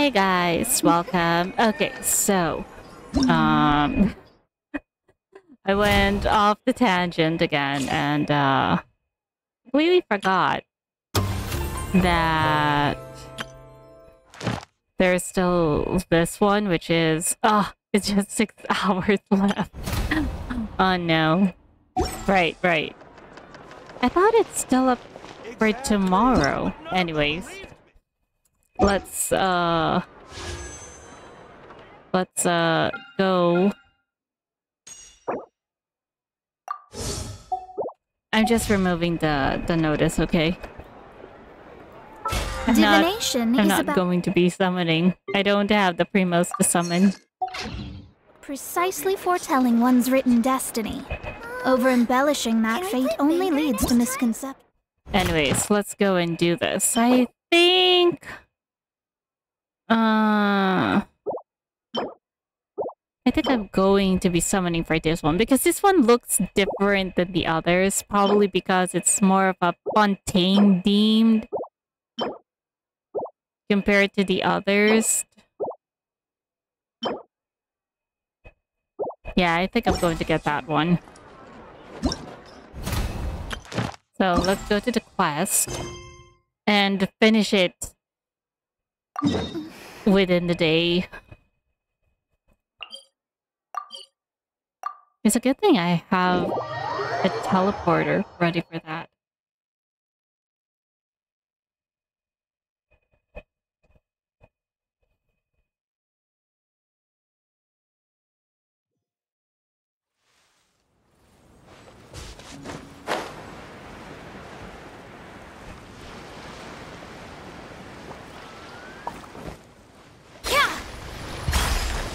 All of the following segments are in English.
Hey guys, welcome. Okay, so um I went off the tangent again and uh completely forgot that there's still this one which is oh it's just six hours left. oh no. Right, right. I thought it's still up for tomorrow. Anyways. Let's uh let's uh go I'm just removing the the notice, okay? I'm Divination not, I'm is not about going to be summoning. I don't have the primos to summon. precisely foretelling one's written destiny. Over embellishing that fate only leads to misconception. Anyways, let's go and do this. I think uh I think I'm going to be summoning for this one because this one looks different than the others, probably because it's more of a Fontaine themed compared to the others. Yeah, I think I'm going to get that one. So let's go to the quest and finish it within the day. It's a good thing I have a teleporter ready for that.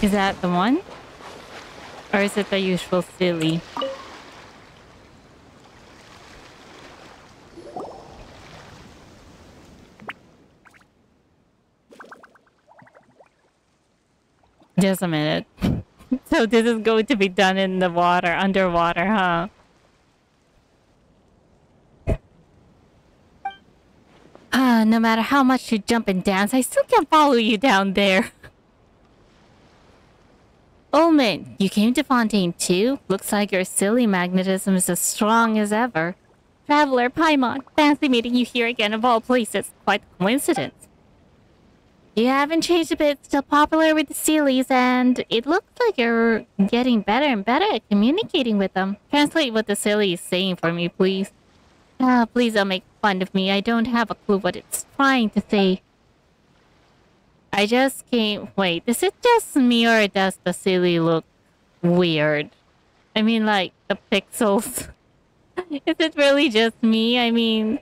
Is that the one? Or is it the usual Seelie? Just a minute. so this is going to be done in the water, underwater, huh? Ah, no matter how much you jump and dance, I still can't follow you down there. Ulman, you came to Fontaine too? Looks like your Seelie magnetism is as strong as ever. Traveler, Paimon, fancy meeting you here again of all places. Quite a coincidence. You haven't changed a bit, still popular with the Seelies, and it looks like you're getting better and better at communicating with them. Translate what the Seelie is saying for me, please. Ah, please don't make fun of me. I don't have a clue what it's trying to say. I just can't wait. Is it just me or does the Seelie look weird? I mean, like the pixels. Is it really just me? I mean,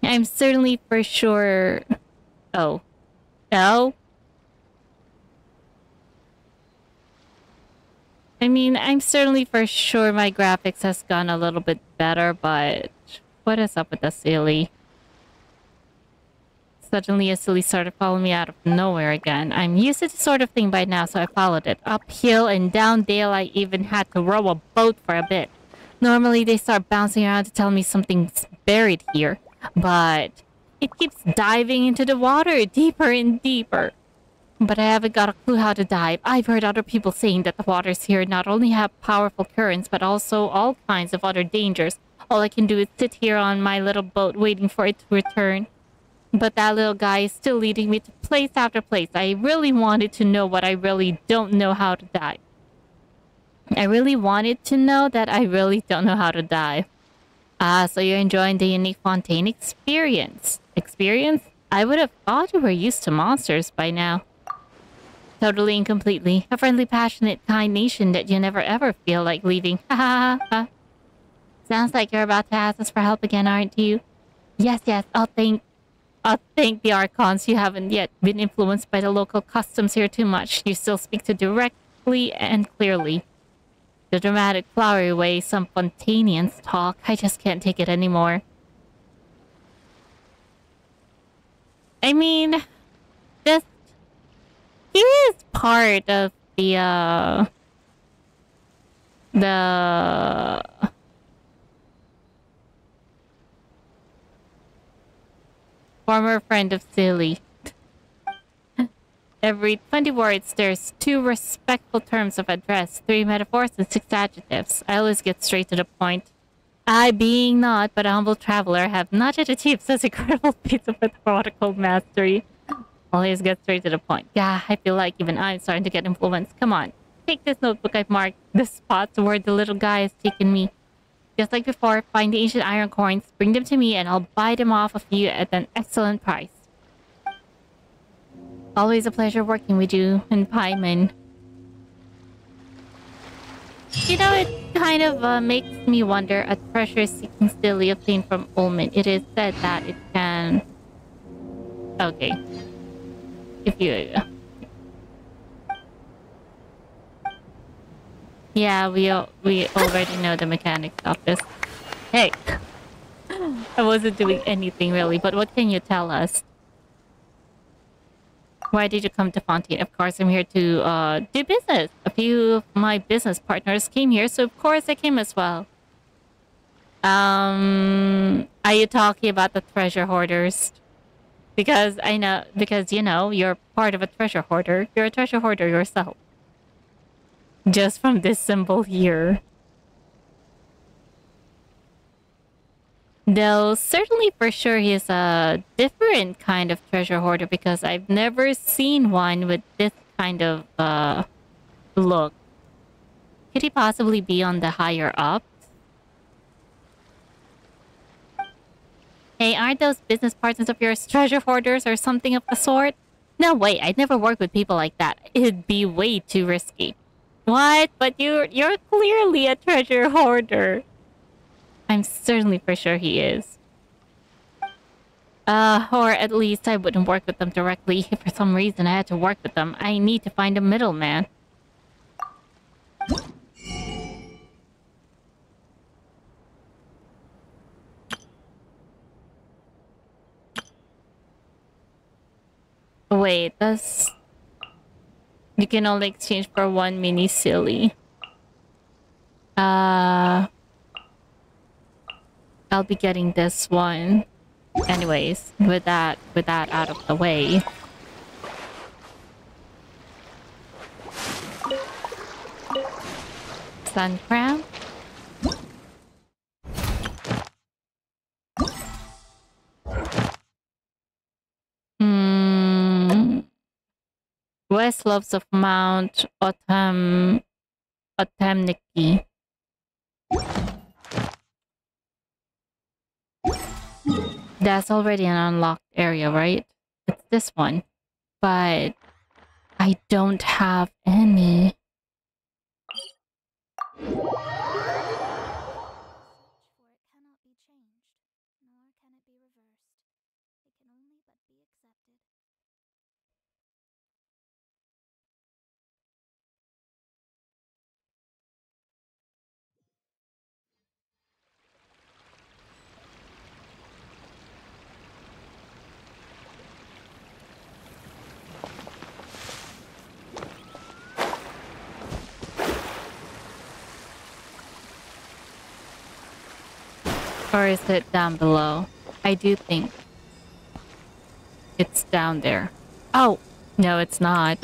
I'm certainly for sure. Oh, no. I mean, I'm certainly for sure my graphics has gone a little bit better, but what is up with the Seelie? Suddenly a Seelie started following me out of nowhere again. I'm used to this sort of thing by now, so I followed it. Uphill and down dale, I even had to row a boat for a bit. Normally they start bouncing around to tell me something's buried here, but it keeps diving into the water deeper and deeper. But I haven't got a clue how to dive. I've heard other people saying that the waters here not only have powerful currents, but also all kinds of other dangers. All I can do is sit here on my little boat waiting for it to return. But that little guy is still leading me to place after place. I really wanted to know what I really don't know how to die. I really wanted to know that I really don't know how to die. Ah, so you're enjoying the unique Fontaine experience. Experience? I would have thought you were used to monsters by now. Totally and completely. A friendly, passionate, kind nation that you never ever feel like leaving. Ha ha ha. Sounds like you're about to ask us for help again, aren't you? Yes, yes, I'll thank I'll thank the Archons you haven't yet been influenced by the local customs here too much. You still speak to directly and clearly. The dramatic, flowery way some Fontainians talk, I just can't take it anymore. I mean, just... He is part of the, uh... The... Former friend of Seelie. every 20 words, there's two respectful terms of address, three metaphors, and six adjectives. I always get straight to the point. I, being not but a humble traveler, have not yet achieved such incredible feats of metaphorical mastery. Always get straight to the point. Yeah, I feel like even I'm starting to get influenced. Come on, take this notebook I've marked the spots where the little guy has taken me. Just like before, find the ancient iron coins, bring them to me, and I'll buy them off of you at an excellent price. Always a pleasure working with you and Paimon. You know, it kind of uh, makes me wonder a treasure seeking Seelie obtained from Ulman. It is said that it can... Okay. If you... Yeah, we we already know the mechanics of this. Hey! I wasn't doing anything really, but what can you tell us? Why did you come to Fontaine? Of course, I'm here to uh, do business. A few of my business partners came here, so of course I came as well. Um, are you talking about the treasure hoarders? Because I know, because you know, you're part of a treasure hoarder. You're a treasure hoarder yourself. Just from this symbol here. Though certainly for sure he's a different kind of treasure hoarder because I've never seen one with this kind of uh, look. Could he possibly be on the higher ups? Hey, aren't those business partners of yours treasure hoarders or something of the sort? No way, I'd never work with people like that. It'd be way too risky. What? But you're you're clearly a treasure hoarder. I'm certainly for sure he is. Uh, or at least I wouldn't work with them directly. If for some reason I had to work with them, I need to find a middleman. Wait, that's... You can only exchange for one mini Seelie. Uh... I'll be getting this one. Anyways, with that with that out of the way. Sun crab. West slopes of Mount Otam Otamniki. That's already an unlocked area, right? It's this one. But I don't have any. Or is it down below? I do think it's down there. Oh! No, it's not.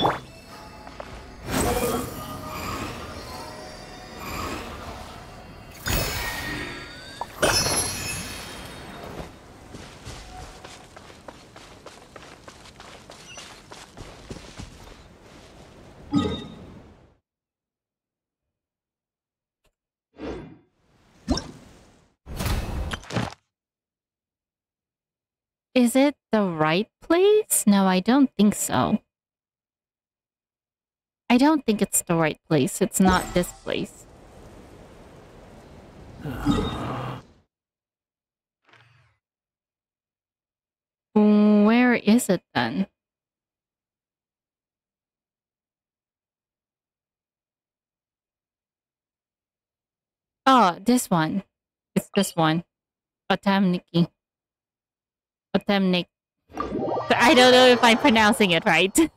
Is it the right place? No, I don't think so. I don't think it's the right place. It's not this place. Where is it then? Oh, this one. It's this one. Otamniki. Otemnik. I don't know if I'm pronouncing it right.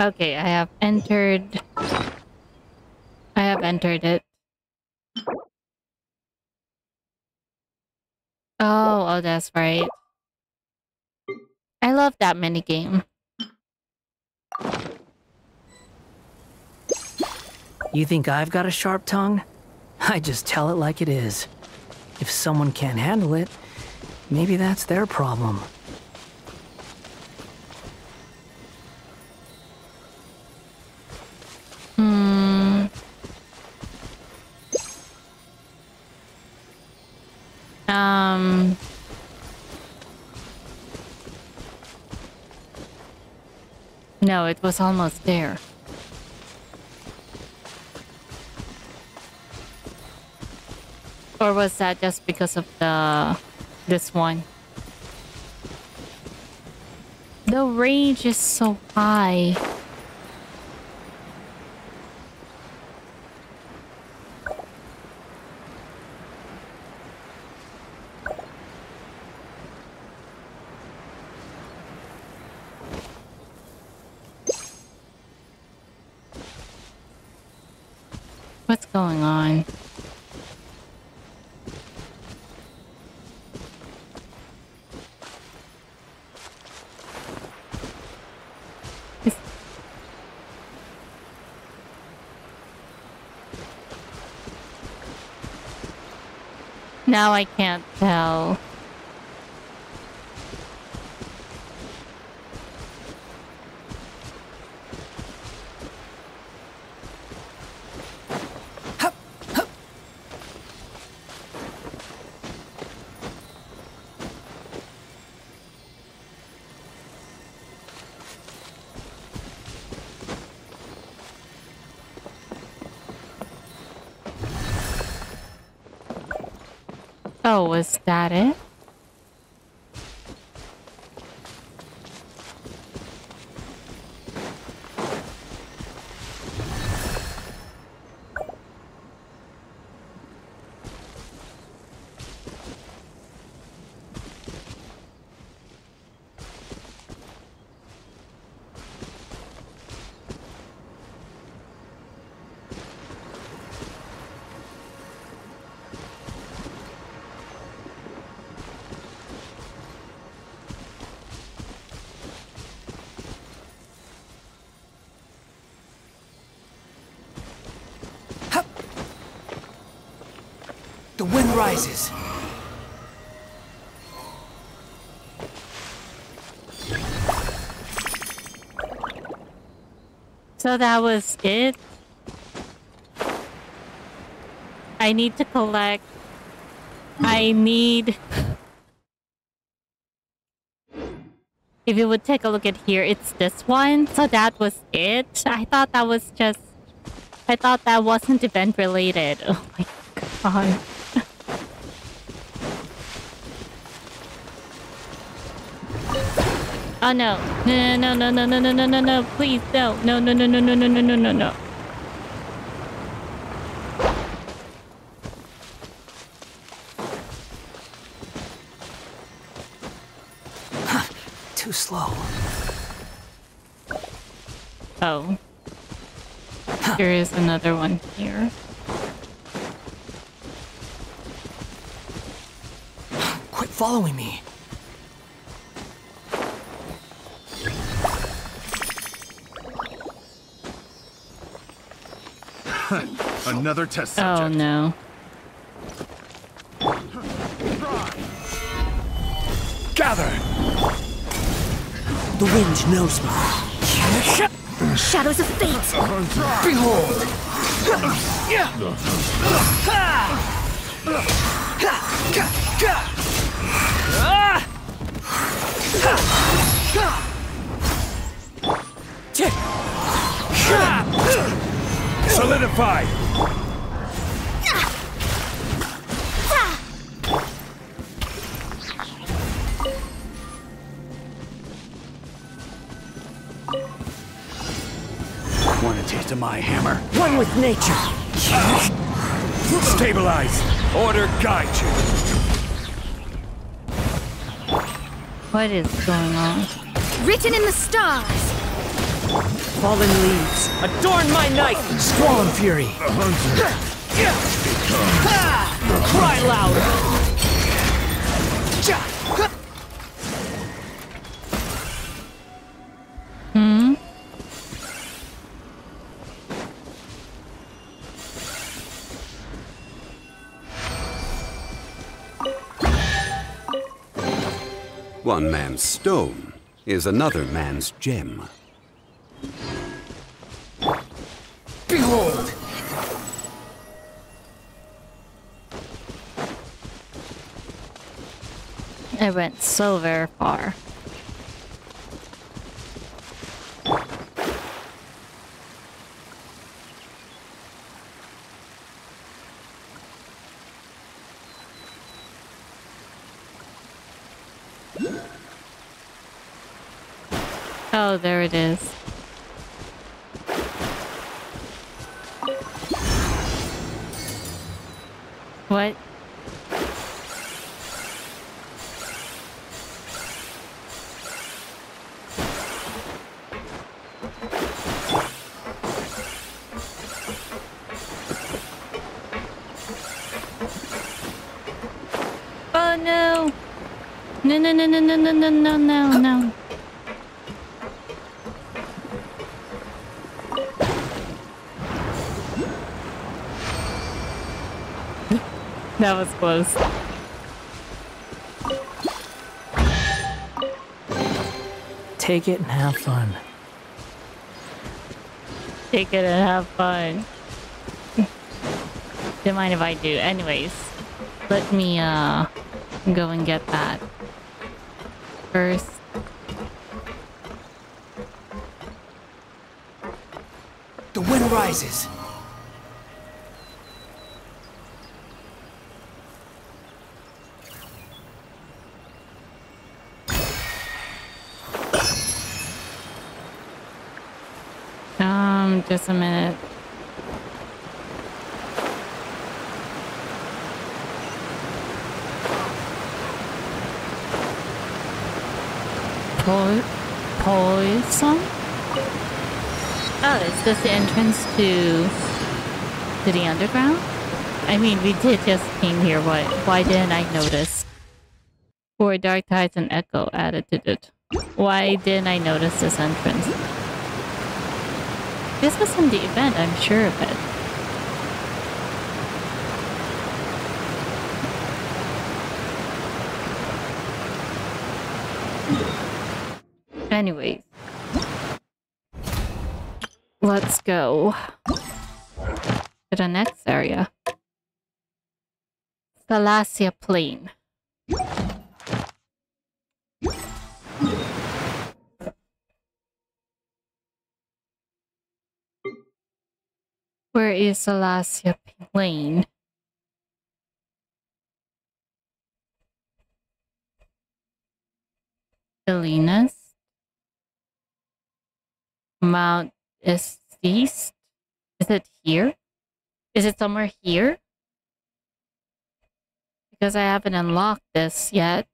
Okay, I have entered. I have entered it. Oh, oh, that's right. I love that mini game. You think I've got a sharp tongue? I just tell it like it is. If someone can't handle it, maybe that's their problem. No, it was almost there. Or was that just because of the this one? The range is so high. What's going on? Is- Now I can't tell. Was that it? Wind rises. So that was it? I need to collect. I need. If you would take a look at here, it's this one. So that was it. I thought that was just. I thought that wasn't event related. Oh my god. Oh no. No no no no no no no no no please no no no no no no no no no no no Too slow. Oh. There is another one here. Quit following me. Another test Oh no. Gather! The wind knows me. Shadows of fate! Behold! Solidify! My hammer? One with nature. Stabilize! Order guide you! What is going on? Written in the stars! Fallen leaves, adorn my night! Squall and fury! Cry louder! One man's stone is another man's gem. Behold! It went so very far. Oh, there it is. What? No no no no no no no no no no. That was close. Take it and have fun. Take it and have fun. Don't mind if I do. Anyways, let me uh go and get that first. The wind rises. Um, just a minute. Is this the entrance to to the underground? I mean, we did just came here. Why? Why didn't I notice? Four dark tides and echo added to it. Why didn't I notice this entrance? This was in the event, I'm sure of it. Anyways. Let's go to the next area. Thalassia Plain. Where is Thalassia Plain? Salinas? Mount East? Is it here? Is it somewhere here? Because I haven't unlocked this yet.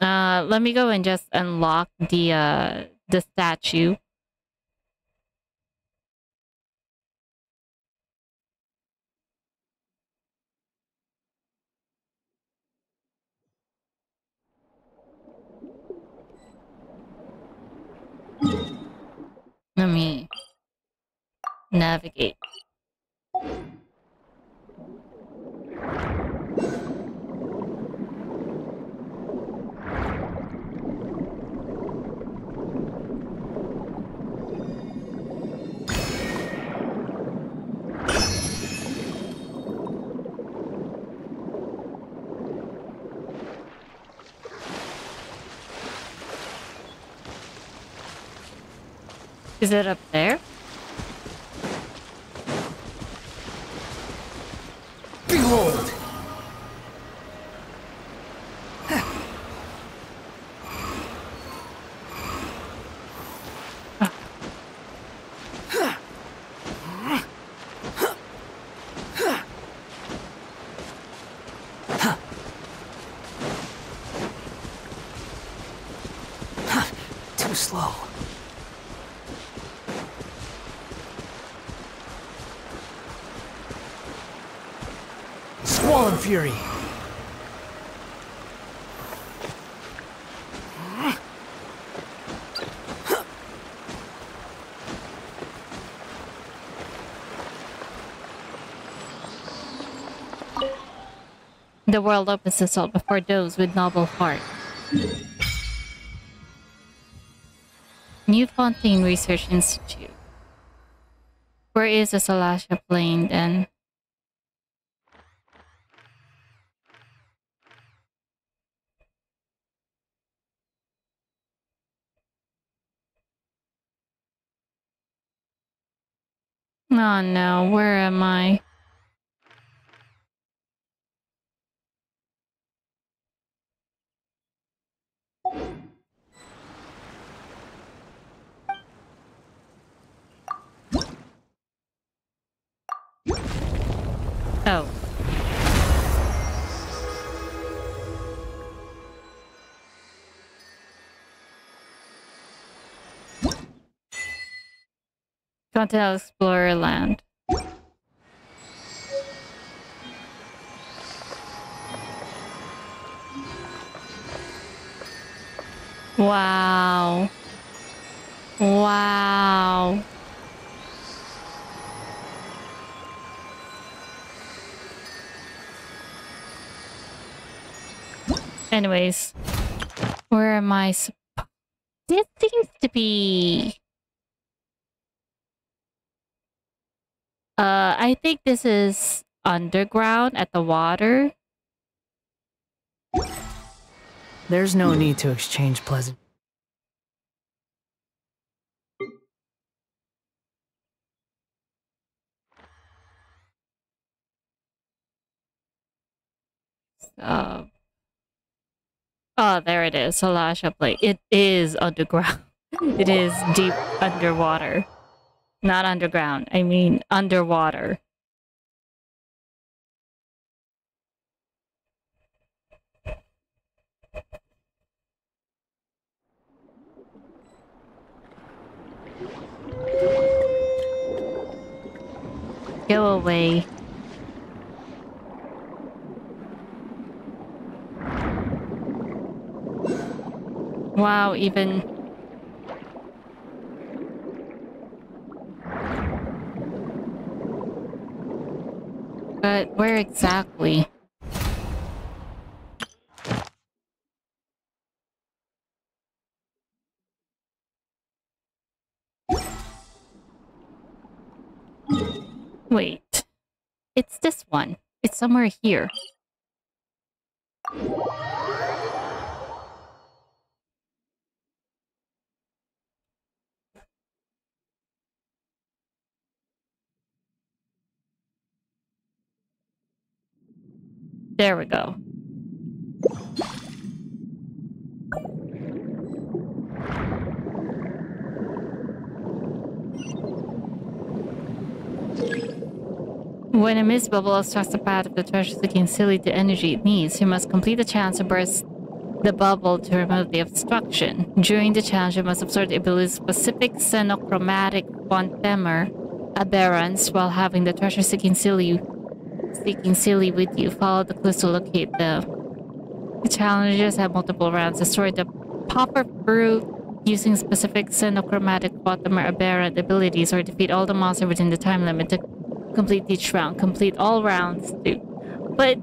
Uh, let me go and just unlock the, uh, the statue. Let me navigate. Is it up there? Behold! To too slow. Swollen Fury. The world opens itself before those with noble heart. New Fontaine Research Institute. Where is the Salasha Plain then? Continental Explorer Land. Wow. Wow. Anyways, where am I? supp- This seems to be. Uh, I think this is underground at the water. There's no need to exchange pleasant. Uh, oh, there it is. Salasha Plate. It is underground. it is deep underwater. Not underground. I mean underwater. Go away. Wow, even But where exactly? Wait. It's this one. It's somewhere here. There we go. When a mist bubble obstructs the path of the treasure seeking Seelie the energy it needs, you must complete the challenge to burst the bubble to remove the obstruction. During the challenge, you must absorb the ability's specific xenochromatic fontemer aberrance while having the treasure seeking Seelie seeking Seelie with you. Follow the clues to locate the the challenges have multiple rounds. Destroy the popper fruit using specific xenochromatic fontemer aberrant abilities or defeat all the monsters within the time limit complete each round. Complete all rounds too. But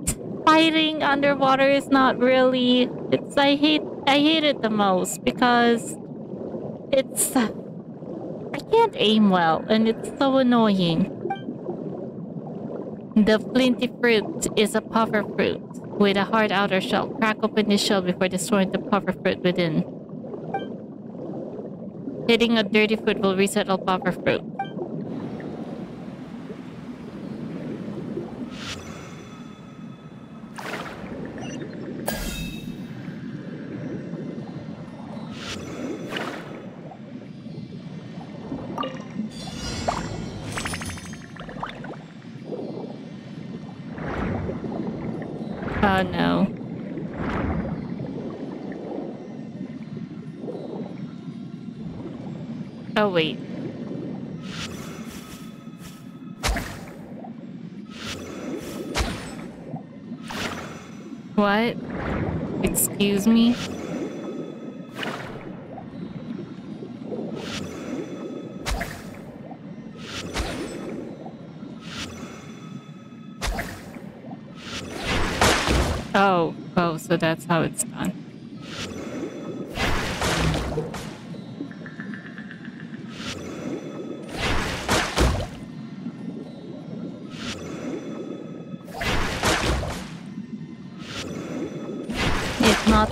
fighting underwater is not really it's I hate I hate it the most because it's I can't aim well and it's so annoying. The flinty fruit is a puffer fruit with a hard outer shell. Crack open the shell before destroying the puffer fruit within. Hitting a dirty fruit will reset all puffer fruit. Oh, wait. What? Excuse me? Oh, oh, so that's how it's done.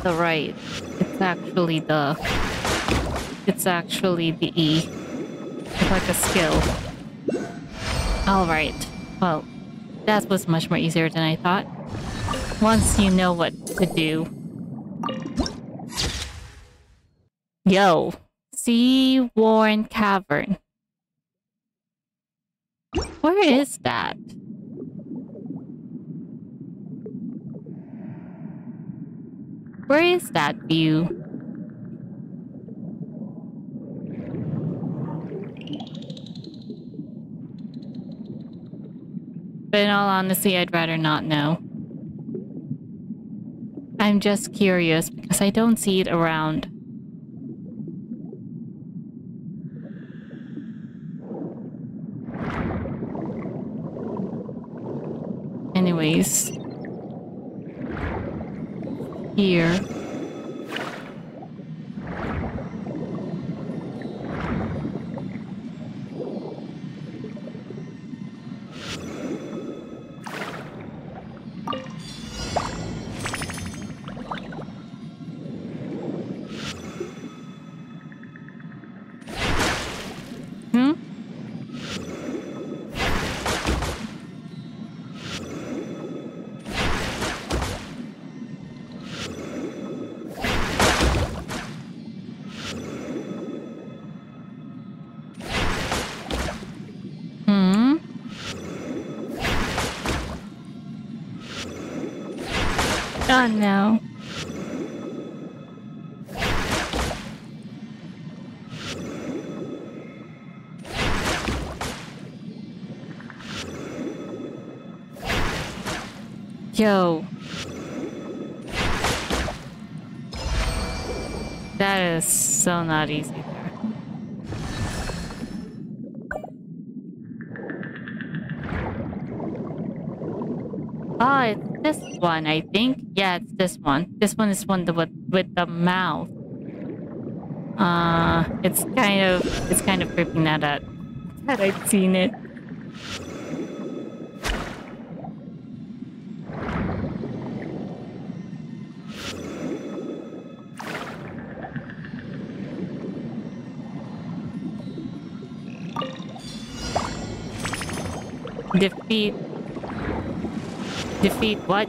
The right. It's actually the... It's actually the E. It's like a skill. Alright. Well, that was much more easier than I thought. Once you know what to do. Yo. Sea Worn Cavern. Where is that? Where is that view? But in all honesty, I'd rather not know. I'm just curious because I don't see it around. Anyways. Here. Yo. That is so not easy there. Oh, it's this one, I think. Yeah, it's this one. This one is one with with the mouth. Uh, it's kind of it's kind of creeping that out. Had I seen it. Defeat. Defeat what?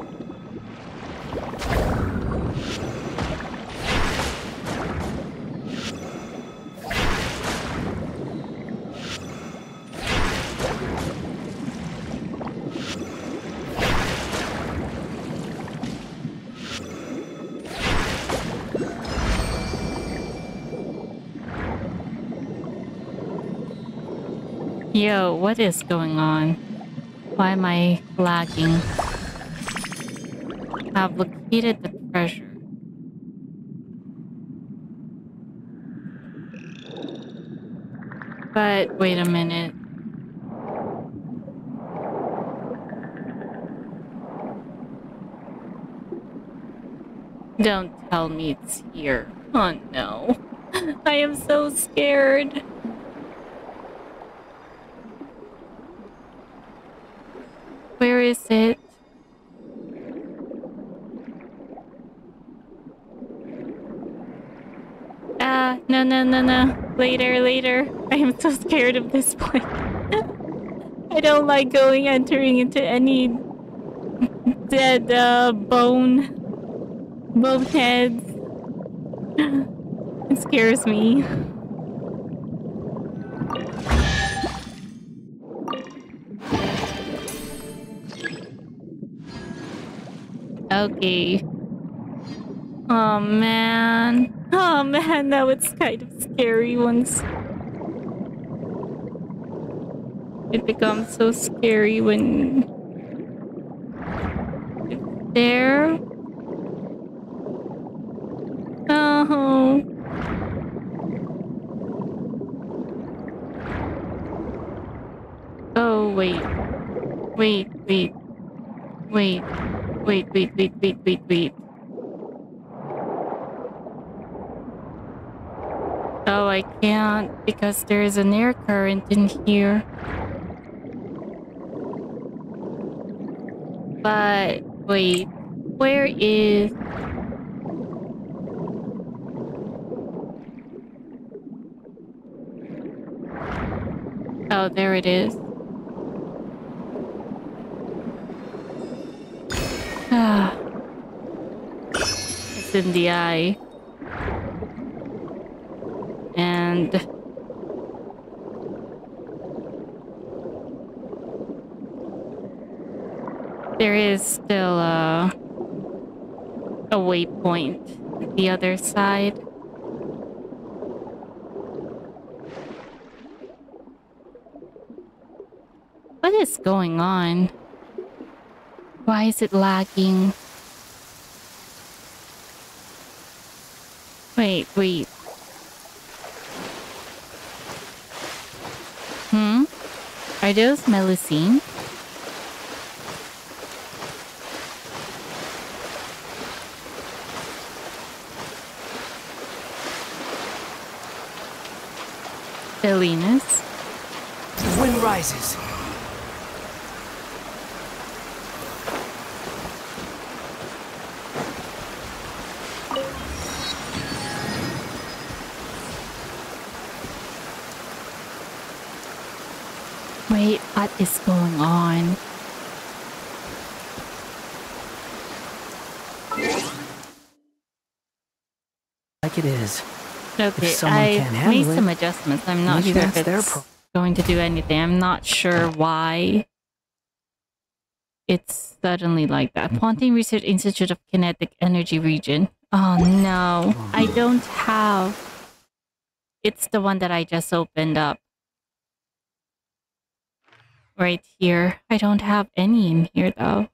Yo, what is going on? Why am I lagging? I've located the treasure. But wait a minute. Don't tell me it's here. Oh no. I am so scared. Where is it? Ah, no, no, no, no. Later, later. I am so scared of this point. I don't like going entering into any dead uh, bone bone heads. It scares me. Okay. Oh man. Oh man, now it's kind of scary once It becomes so scary when there. Oh. Oh wait. Wait, wait. Wait. Wait, wait, wait, wait, wait, wait. Oh, I can't because there is an air current in here. But wait, where is Oh, there it is. In the eye. And there is still a a waypoint the other side. What is going on? Why is it lagging? Wait, wait. Hmm? Are those melusine? Salinas? The wind rises. Wait, what is going on? Like it is. Okay, I made handle some adjustments. I'm not sure if it's going to do anything. I'm not sure why it's suddenly like that. Fontaine Research Institute of Kinetic Energy Region. Oh, oh no, I don't have. It's the one that I just opened up. Right here. I don't have any in here though.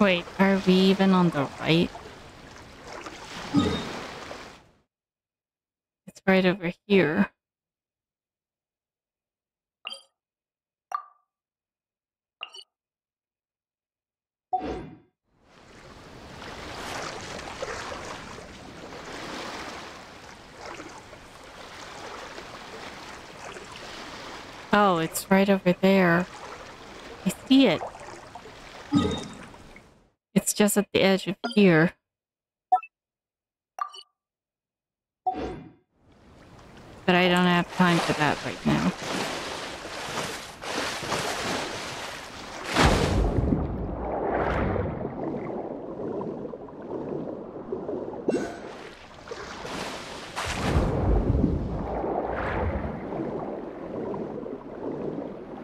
Wait, are we even on the right? It's right over here. Oh, it's right over there. I see it. Just at the edge of here. But I don't have time for that right now.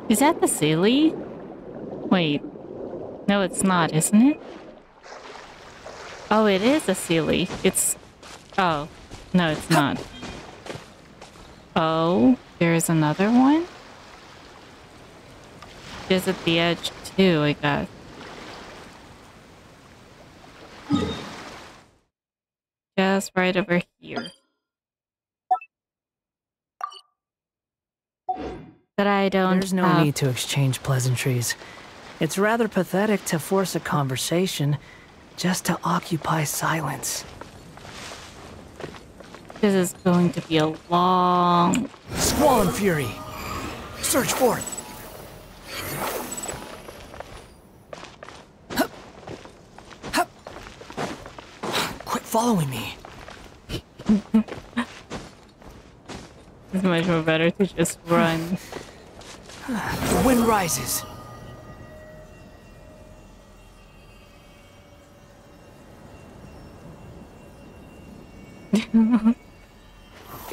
Is that the Seelie? Wait. No, it's not, isn't it? Oh, it is a Seelie. It's... Oh. No, it's not. Oh, there's another one? Just at the edge, too, I guess. Just right over here. That I don't There's no have. need to exchange pleasantries. It's rather pathetic to force a conversation just to occupy silence. This is going to be a long... Squall and fury! Search forth! Hup. Hup. Quit following me. it's much more better to just run. the wind rises.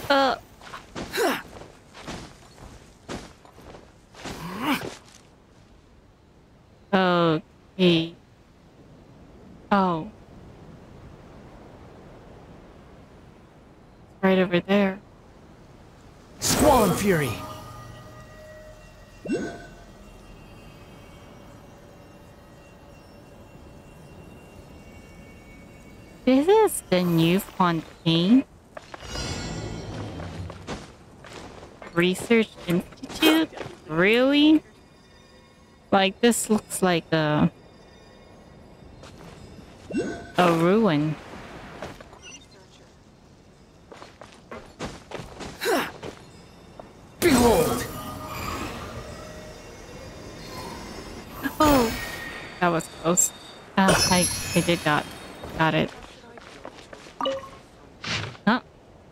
Uh. Okay. The new Fontaine Research Institute? Really? Like, this looks like a... A ruin. Behold! Oh! That was close. Uh, I, I did got, got it. Huh?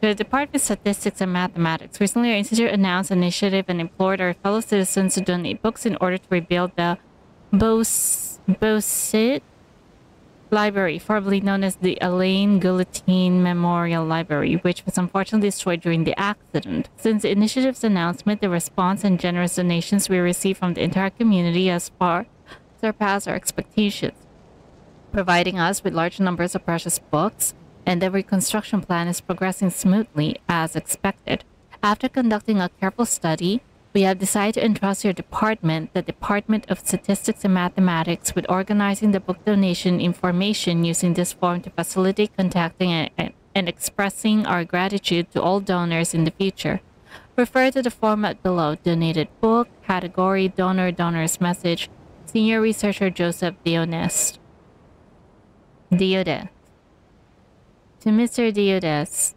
The Department of Statistics and Mathematics recently our institute announced an initiative and implored our fellow citizens to donate books in order to rebuild the Bos Bosit Library, formerly known as the Elaine Guillotine Memorial Library, which was unfortunately destroyed during the accident. Since the initiative's announcement, the response and generous donations we received from the entire community has far surpassed our expectations, providing us with large numbers of precious books, and the reconstruction plan is progressing smoothly as expected. After conducting a careful study, we have decided to entrust your department, the Department of Statistics and Mathematics, with organizing the book donation information using this form to facilitate contacting and, and expressing our gratitude to all donors in the future. Refer to the format below donated book, category, donor, donor's message, Senior Researcher Joseph Dionest. Diodes. To Mr. Diodes.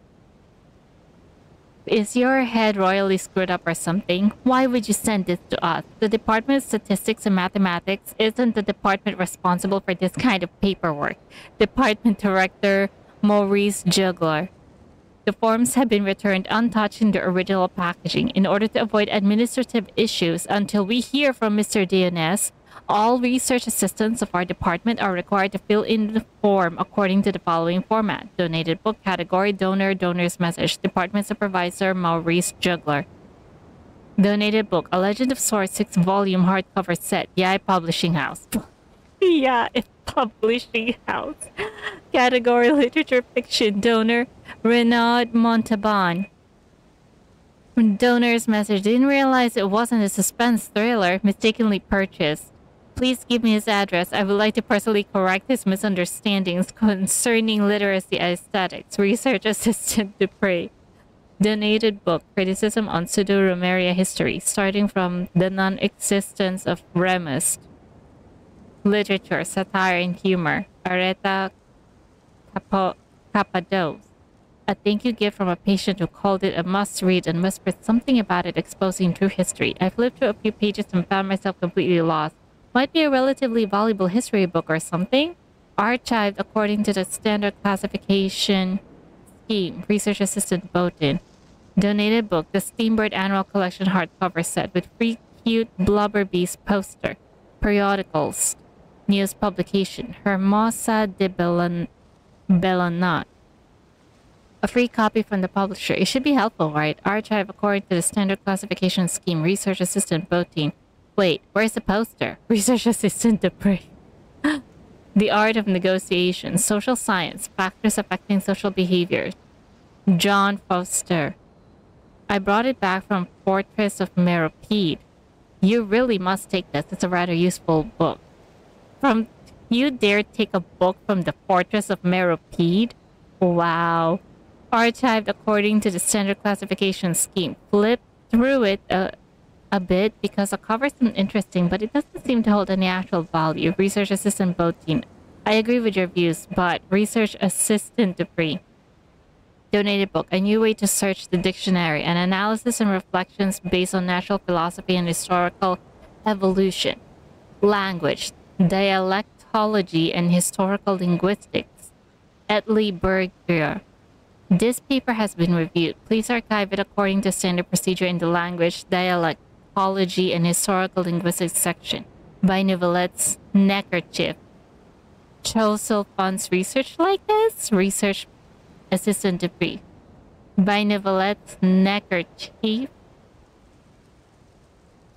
Is your head royally screwed up or something? Why would you send this to us? The Department of Statistics and Mathematics isn't the department responsible for this kind of paperwork. Department Director Maurice Juggler. The forms have been returned untouched in the original packaging in order to avoid administrative issues until we hear from Mr. DNS. All research assistants of our department are required to fill in the form according to the following format. Donated book category, donor, donor's message, department supervisor, Maurice Juggler. Donated book, A Legend of Swords 6 volume hardcover set, Yae Publishing House. yeah, it's Publishing House. Category, literature fiction, donor, Renaud Montalban. Donor's message, didn't realize it wasn't a suspense thriller, mistakenly purchased. Please give me his address. I would like to personally correct his misunderstandings concerning literacy aesthetics. Research Assistant Dupre. Donated book, Criticism on Pseudo-Remuria History, starting from the non-existence of Remus. Literature, Satire, and Humor. Areta Capo Capados. A thank you gift from a patient who called it a must-read and whispered something about it exposing true history. I flipped through a few pages and found myself completely lost. Might be a relatively valuable history book or something. Archived according to the standard classification scheme. Research Assistant Botin. Donated book, the Steambird Annual Collection hardcover set with free cute Blubber Beast poster. Periodicals. News publication. Hermosa de Bellan Bellanat. A free copy from the publisher. It should be helpful, right? Archive according to the standard classification scheme. Research Assistant Botin. Wait, where's the poster? Research Assistant Dupre. the Art of Negotiation, Social Science, Factors Affecting Social Behavior. John Foster. I brought it back from Fortress of Meropide. You really must take this. It's a rather useful book. From you dare take a book from the Fortress of Meropide? Wow. Archived according to the standard classification scheme. Flip through it uh, a bit because the cover seemed interesting, but it doesn't seem to hold any actual value. Research Assistant Botin. I agree with your views, but Research Assistant Dupree. Donated book, a new way to search the dictionary, an analysis and reflections based on natural philosophy and historical evolution. Language, dialectology, and historical linguistics. Etley Berger. This paper has been reviewed. Please archive it according to standard procedure in the language, dialectology, and historical linguistics section by Neuvillette's Neckerchief. Chosel funds research like this? Research Assistant Dupree. By Neuvillette's Neckerchief.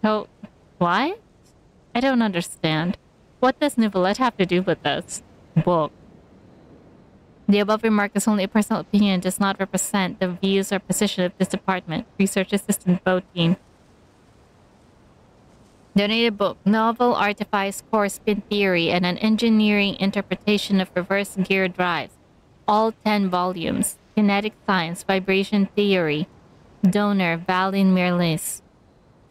Oh, what? I don't understand. What does Neuvillette have to do with this book? The above remark is only a personal opinion and does not represent the views or position of this department. Research Assistant Donated book, Novel Artifice Core Spin Theory and an Engineering Interpretation of Reverse Gear Drives. All 10 volumes. Kinetic Science, Vibration Theory. Donor, Valin Mirlis.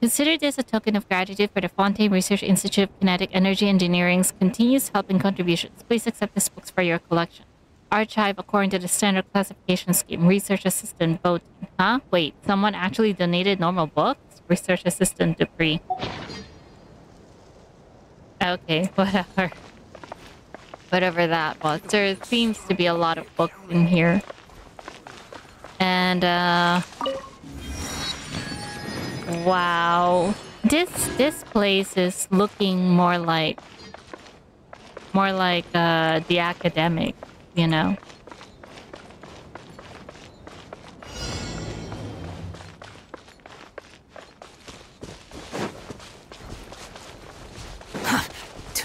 Consider this a token of gratitude for the Fontaine Research Institute of Kinetic Energy Engineering's continuous help and contributions. Please accept these books for your collection. Archive according to the standard classification scheme. Research Assistant voting. Huh? Wait, someone actually donated normal books? Research Assistant Dupree. Okay, whatever. Whatever that was. There seems to be a lot of books in here. And, uh... Wow. This this place is looking more like more like uh the academic, you know.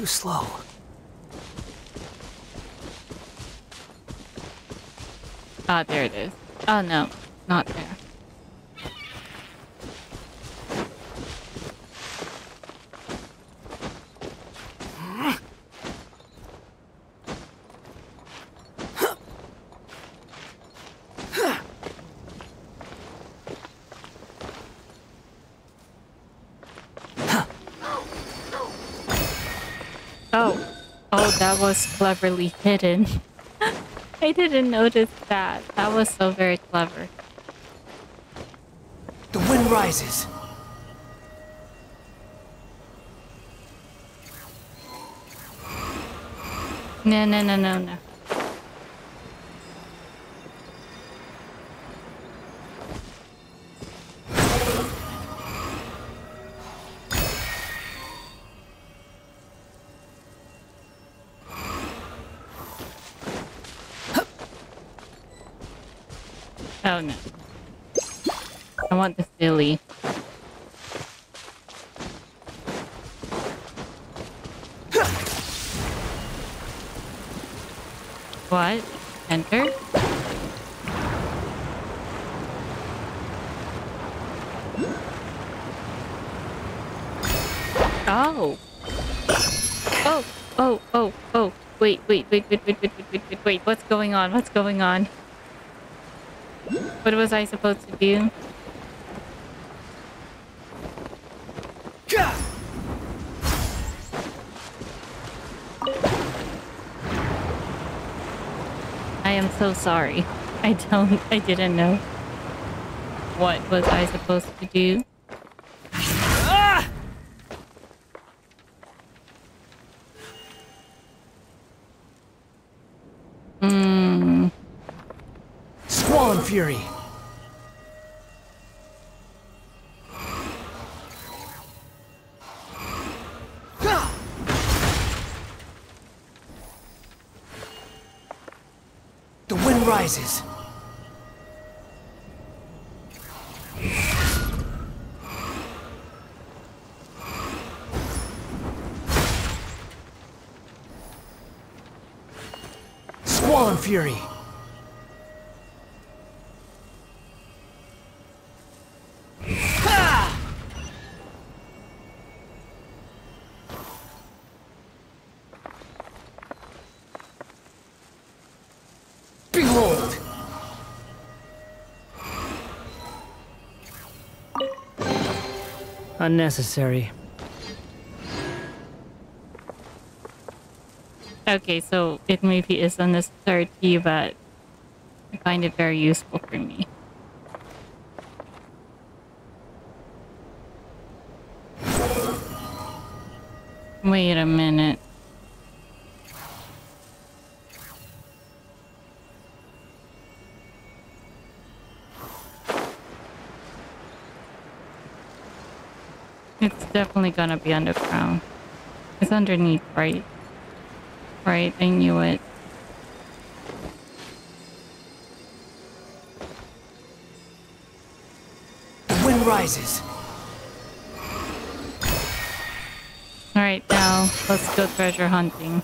Too slow. Ah, there it is. Oh no, not there. Oh. Oh, that was cleverly hidden. I didn't notice that. That was so very clever. The wind rises. No, no, no, no, no. Want the Seelie. What? Enter? Oh. Oh, oh, oh, oh. Wait, wait, wait, wait, wait, wait, wait, wait, wait, wait. What's going on? What's going on? What was I supposed to do? So sorry. I don't, I didn't know. What was I supposed to do? noises. Squall and Fury! Unnecessary. Okay, so it maybe is this third key, but I find it very useful for me. Wait a minute. Definitely gonna be underground. It's underneath, right? Right, I knew it. The Wind rises. Alright, now let's go treasure hunting.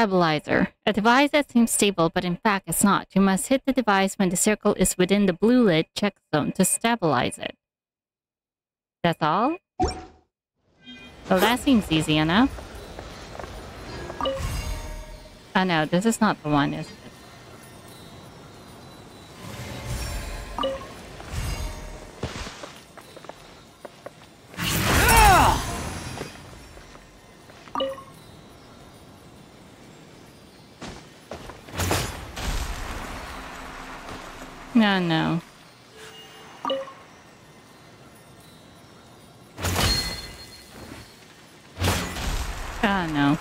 Stabilizer. A device that seems stable, but in fact it's not. You must hit the device when the circle is within the blue lit check zone to stabilize it. That's all? Well, that seems easy enough. Oh no, this is not the one, is it? No, no. Ah, no.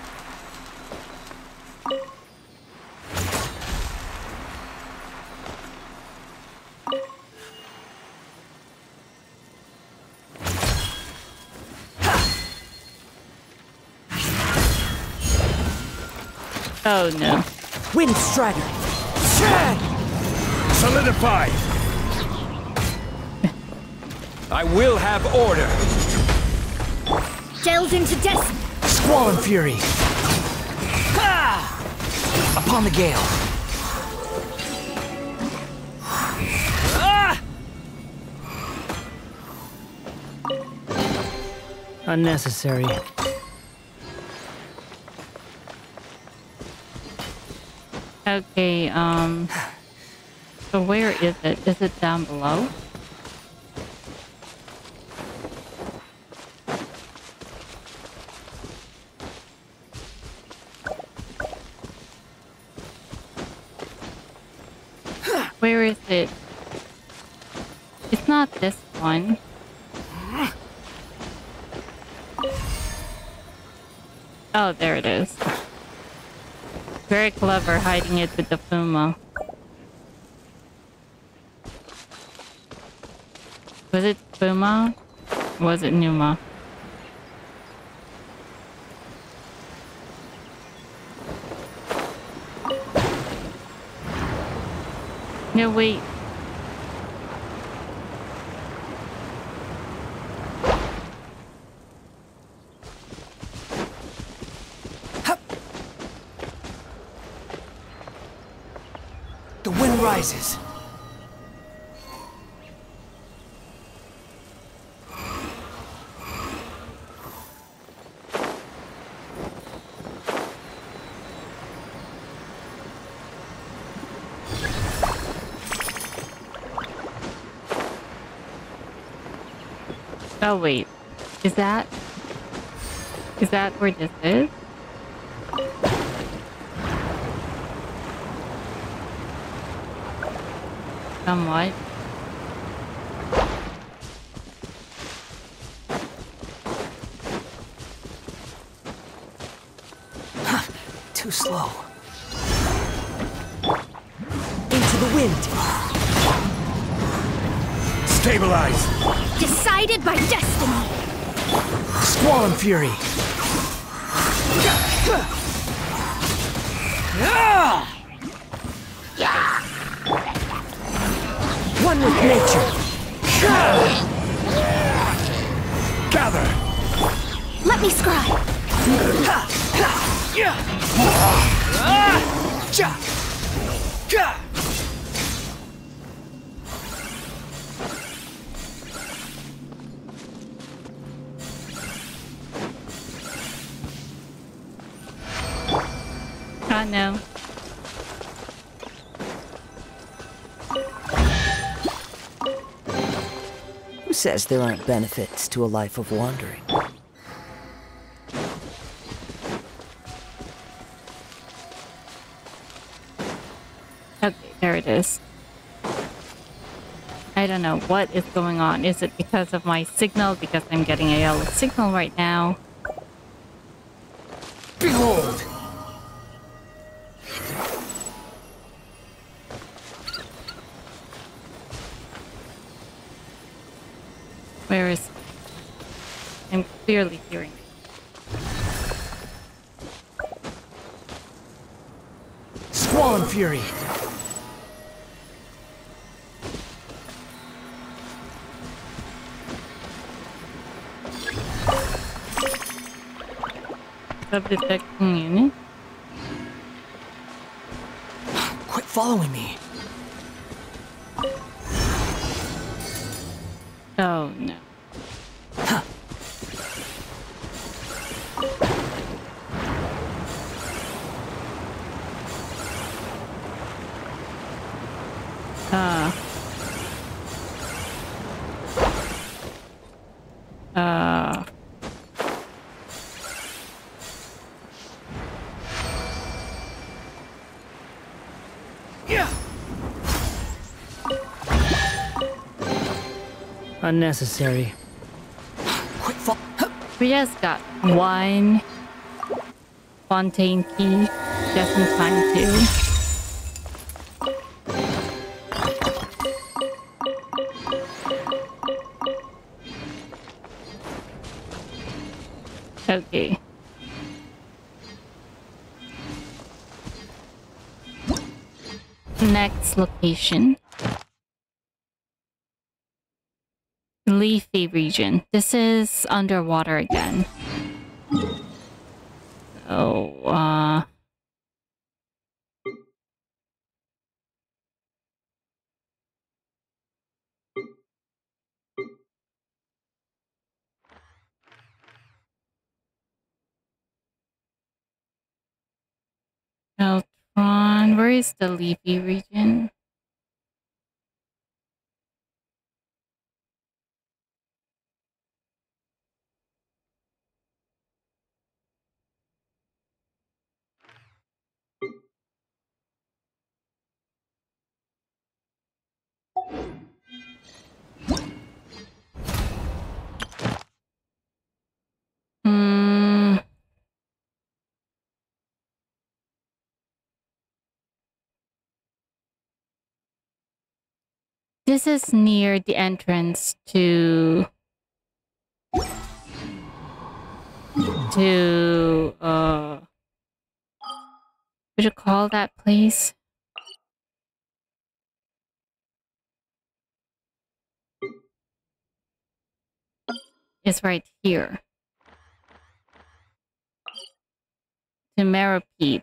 Oh no. Wind Strider. Solidify! I will have order. Delve into death. Squall and fury. Upon the gale. Unnecessary. Okay, um... So where is it? Is it down below? Where is it? It's not this one. Oh, there it is. Very clever hiding it with the Fuma. Was it Fuma? Or was it Numa? No, wait. The wind rises. Oh, wait. Is that... Is that where this is? Somewhat. Too slow. Into the wind. Stabilize! Decided by destiny. Squall and fury. One with nature. Gather! Let me scribe. says there aren't benefits to a life of wandering? Okay, there it is. I don't know what is going on. Is it because of my signal? Because I'm getting a yellow signal right now? Where is... I'm clearly hearing it. Squall Fury! Sub-detecting unit. Quit following me. Unnecessary. Quit fo- We just got one Fontaine key just in time too. Okay. Next location. Leafy region. This is underwater again. Oh, uh... Eltron, where is the Leafy This is near the entrance to to uh what you call that place? It's right here. To Meropide.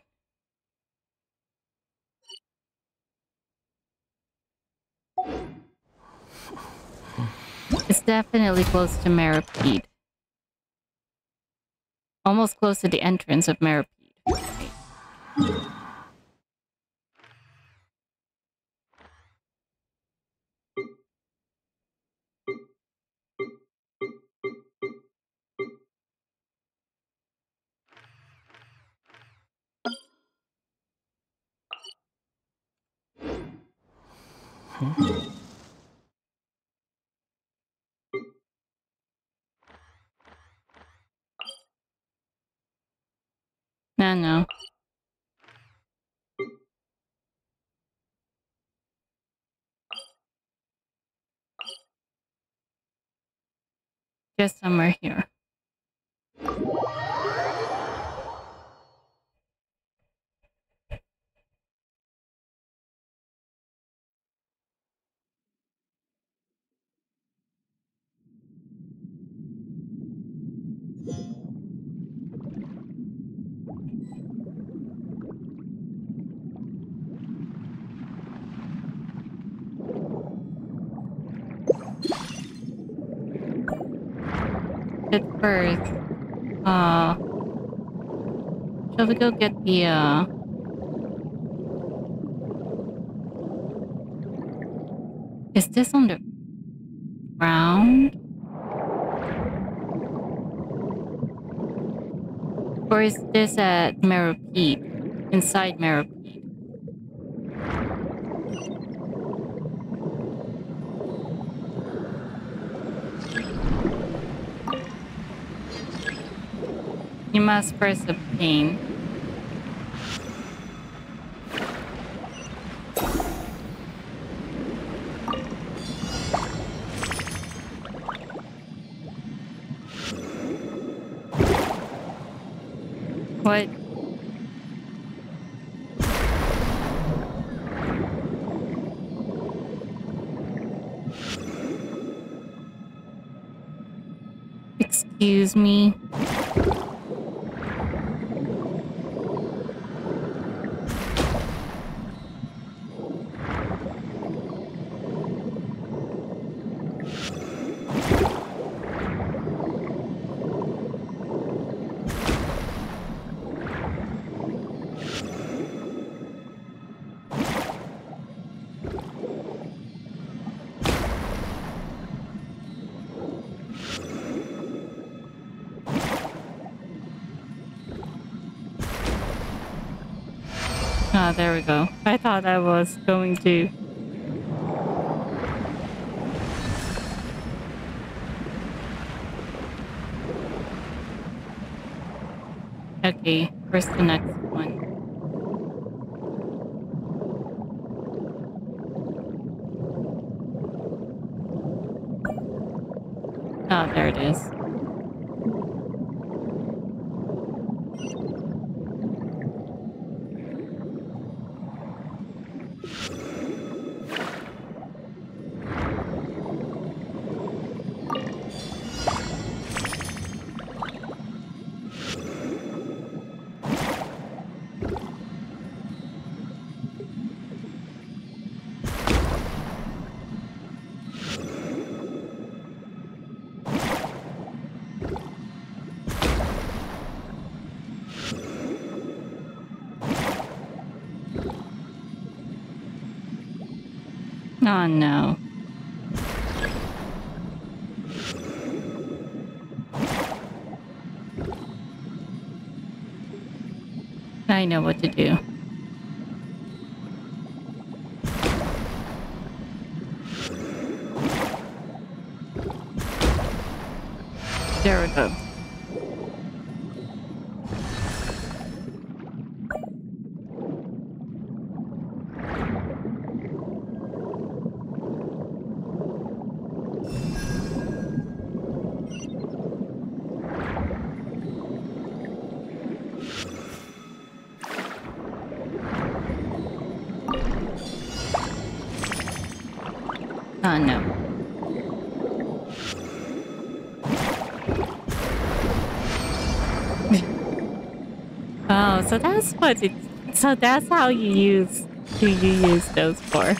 It's definitely close to Meropide. Almost close to the entrance of Meropide. Hmm. No, no. Just somewhere here. we go get the uh Is this on the ground? Or is this at Marrow Inside Marrow You must first obtain Excuse me. There we go. I thought I was going to. Okay, where's the next one? Oh, there it is. Oh no. I know what to do. So that's what it. So that's how you use. Who you use those for?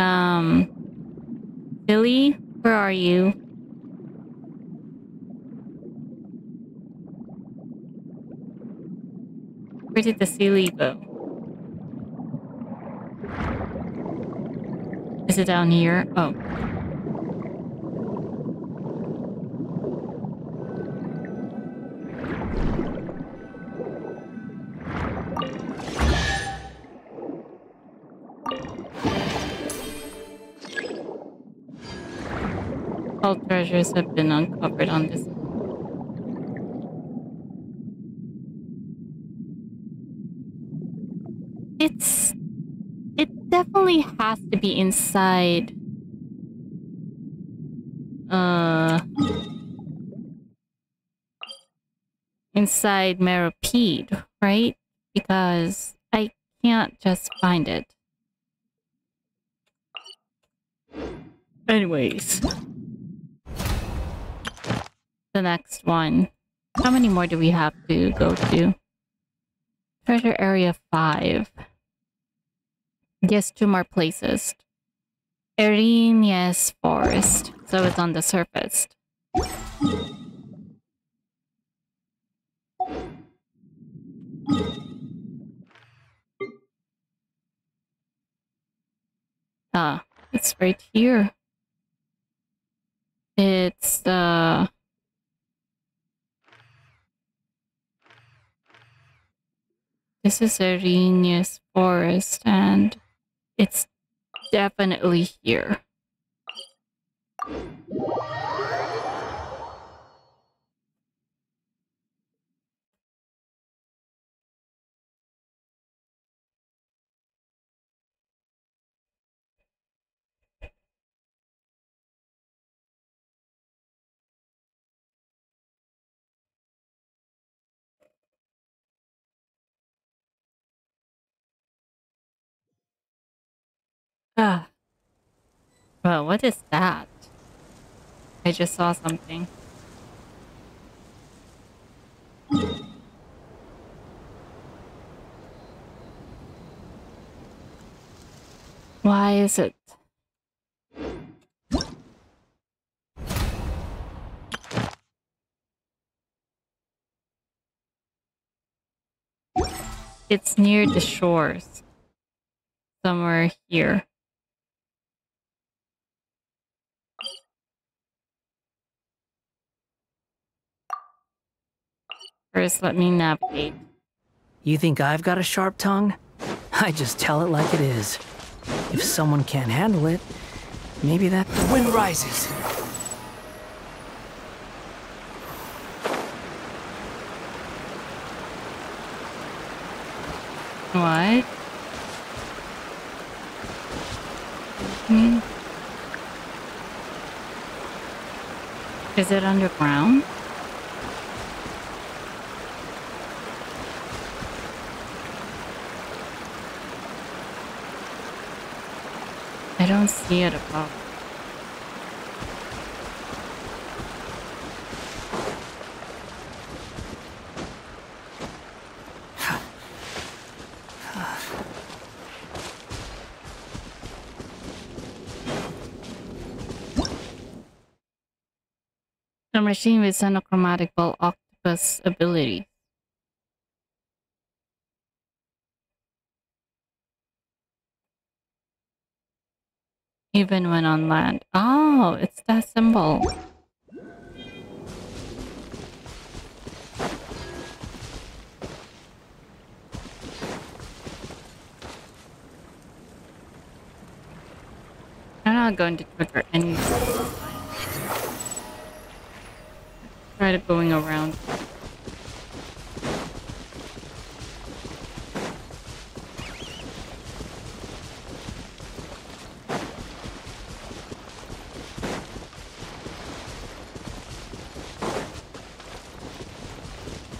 Um, Billy, where are you? Where did the Seelie go? Is it down here? Oh. Treasures have been uncovered on this. It's it definitely has to be inside. Uh, inside Meropide, right? Because I can't just find it. Anyways. The next one. How many more do we have to go to? Treasure area 5. Yes, two more places. Erinnyes Forest. So it's on the surface. Ah, it's right here. It's uh This is Erinnyes Forest and it's definitely here. Ah. Well, what is that? I just saw something. Why is it? It's near the shores. Somewhere here. First, let me navigate. You think I've got a sharp tongue? I just tell it like it is. If someone can't handle it, maybe that. The wind rises. What? Hmm. Is it underground? Don't see it above. The machine with xenochromatic ball octopus ability. Even when on land. Oh, it's that symbol. I'm not going to trigger anything. Try to going around.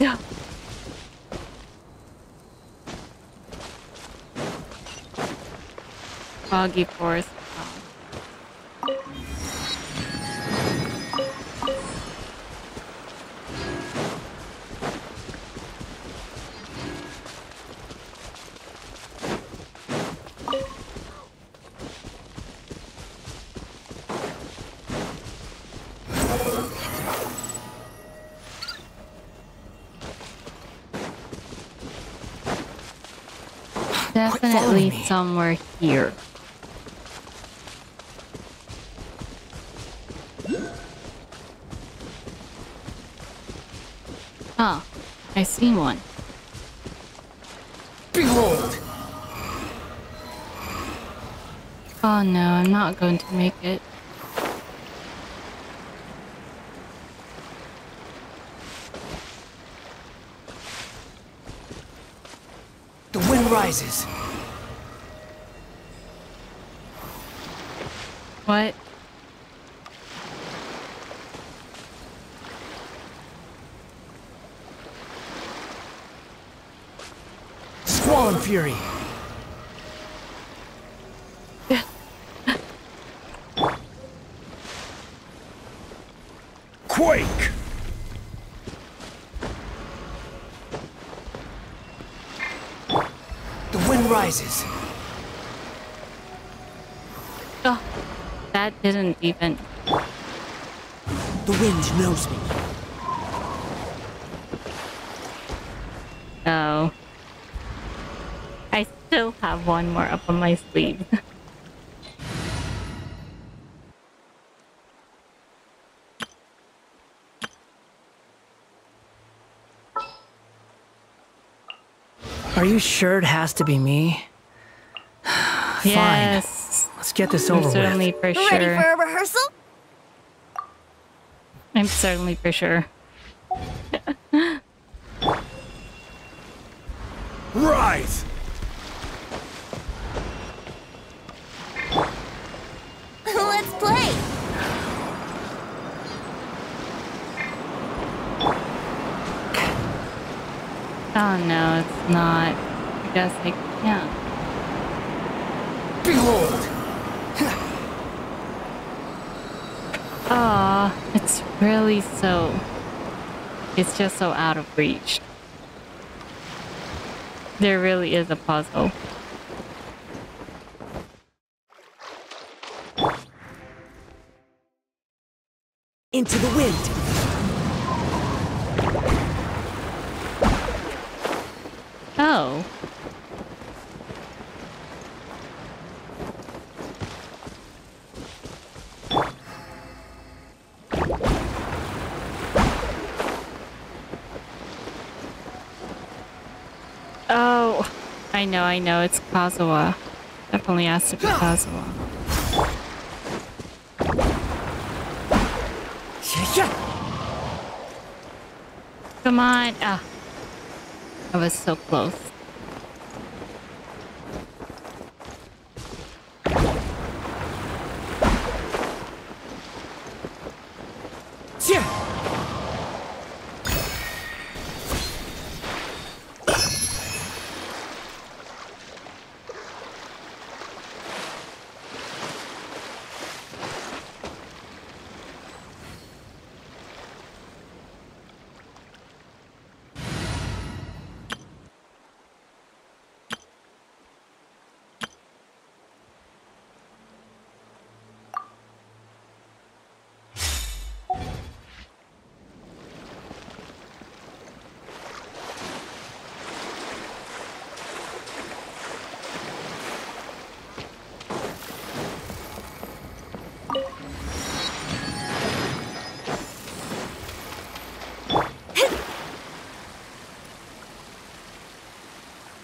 Yeah. Foggy forest. path. Definitely somewhere here. Oh, I see one. Behold! Oh no, I'm not going to make it. The wind rises. What? Squall and fury. Quake! The wind rises. Oh, that didn't even. The wind knows me. No. I still have one more up on my sleeve. Are you sure it has to be me? yes. Let's get this I'm over certainly with. for Ready for a rehearsal? I'm certainly for sure. Rise! Oh no, it's not. I guess I can't. Behold! Ah, it's really so... It's just so out of reach. There really is a puzzle. Oh. Oh, I know, I know. It's Kazuha. Definitely has to be Kazuha. Come on. Ah. I was so close.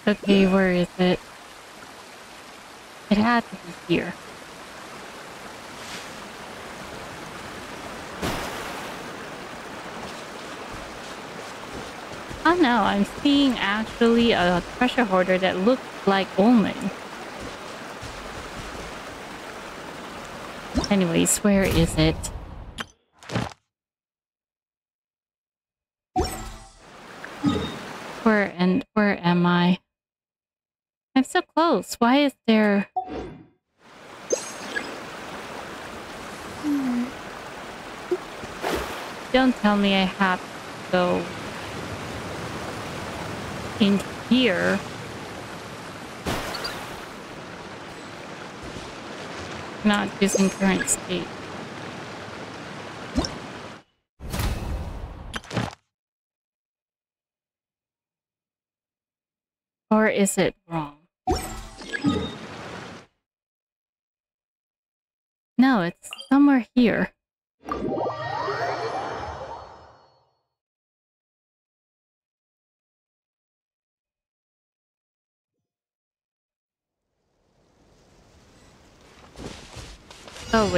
Okay, where is it? It had to be here. Oh no, I'm seeing actually a treasure hoarder that looks like Omen. Anyways, where is it? Close. Why is there... Don't tell me I have to go in here. Not using current state. Or is it wrong?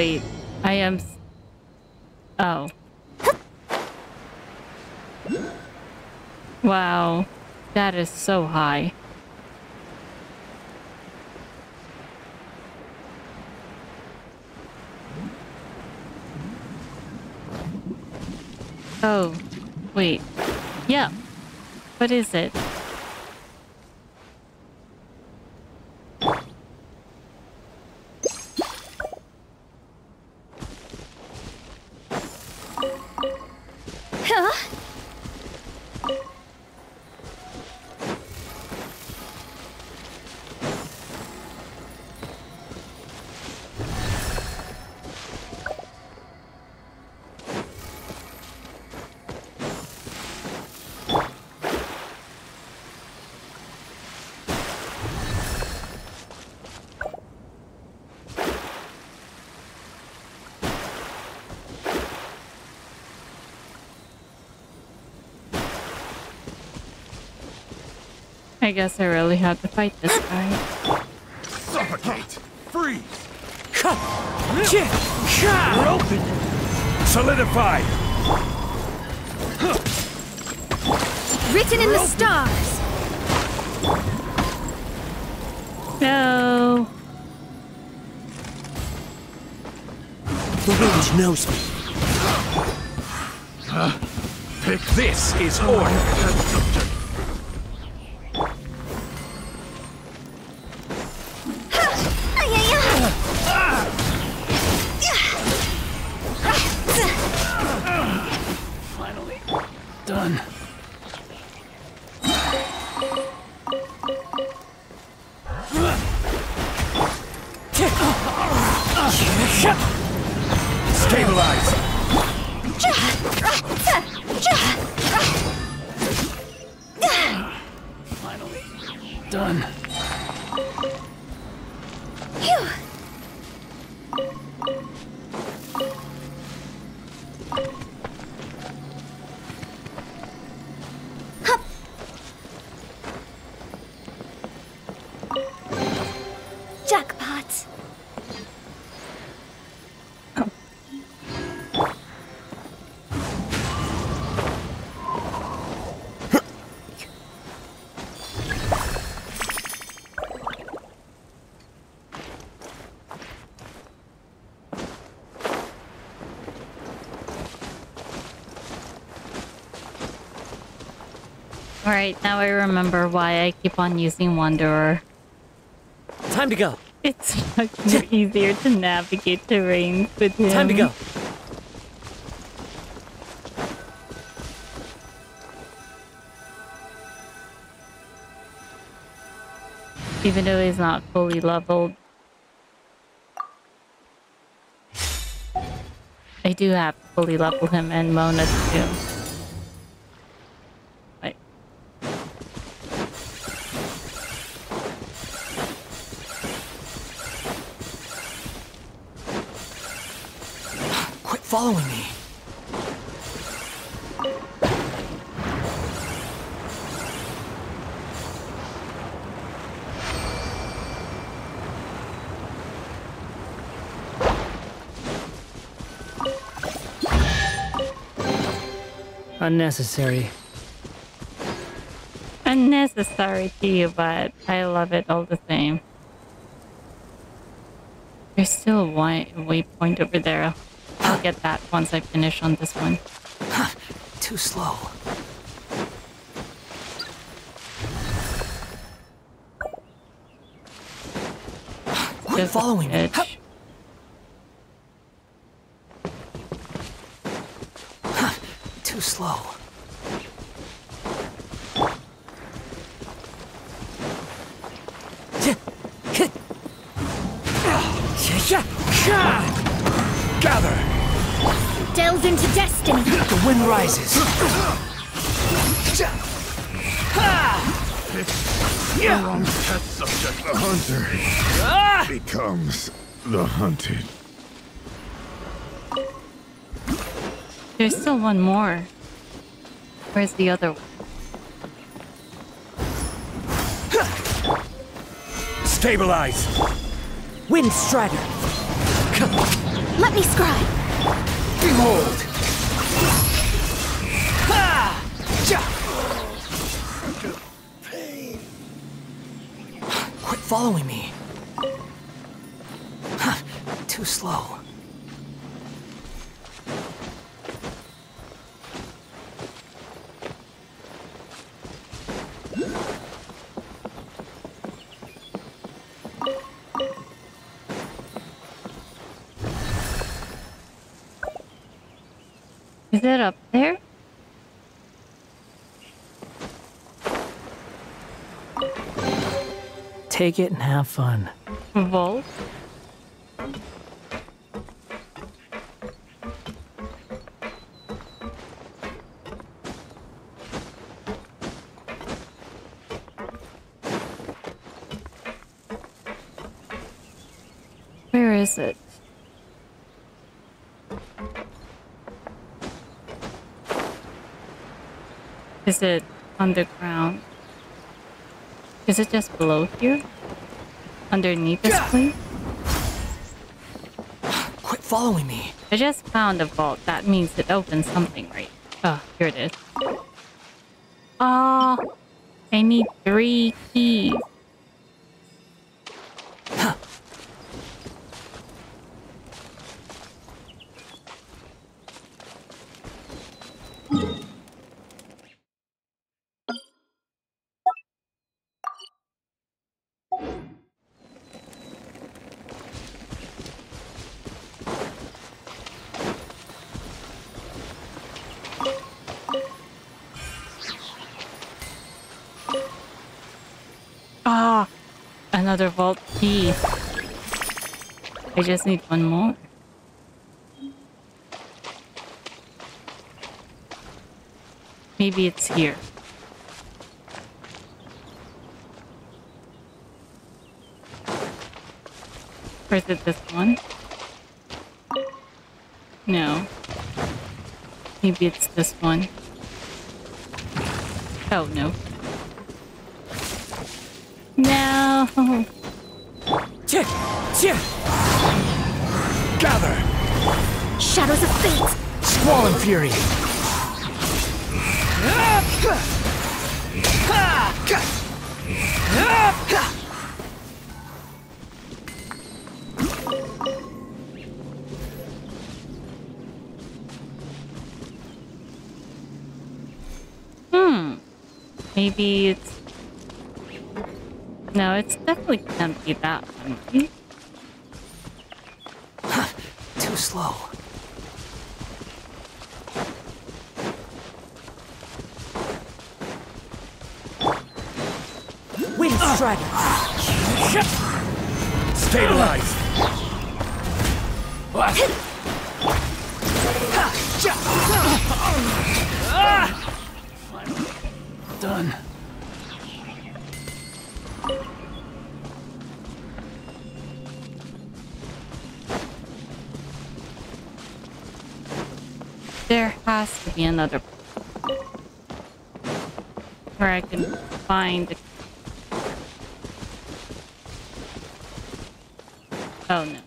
Wait, I am. Oh. Wow, that is so high. Oh, wait. Yeah. What is it? I guess I really have to fight this guy. Suffocate! Freeze! Broken. Solidify! Written in the stars. No. The wind knows me. Pick this is order! Alright, now I remember why I keep on using Wanderer. Time to go. It's much easier to navigate terrain with him. Time to go. Even though he's not fully leveled. I do have to fully level him and Mona too. Like, Quit following me. Unnecessary. unnecessary to you, but I love it all the same. There's still a waypoint over there. I'll get that once I finish on this one. Too slow. Quit following me. Too slow. Delve into destiny. The wind rises. The wrong test subject, the hunter, ah! becomes the hunted. There's still one more. Where's the other one? Stabilize! Wind Strider. Let me scribe. Behold! Ha! Pain! Quit following me. Is it up there? Take it and have fun. Vault? Where is it? Is it underground? Is it just below here? Underneath this place? Quit following me. I just found a vault. That means it opens something, right? Oh, here it is. Oh, I need Another vault key. I just need one more. Maybe it's here. Or is it this one? No. Maybe it's this one. Oh, no. No! Check! Check! Gather! Shadows of fate! Squall and fury. Hmm. Maybe it's... No, it's definitely can't be that one. right? Too slow. Wind ah! Strider! Stabilize! Ah! Ah! Done. Be another where I can find. Oh no.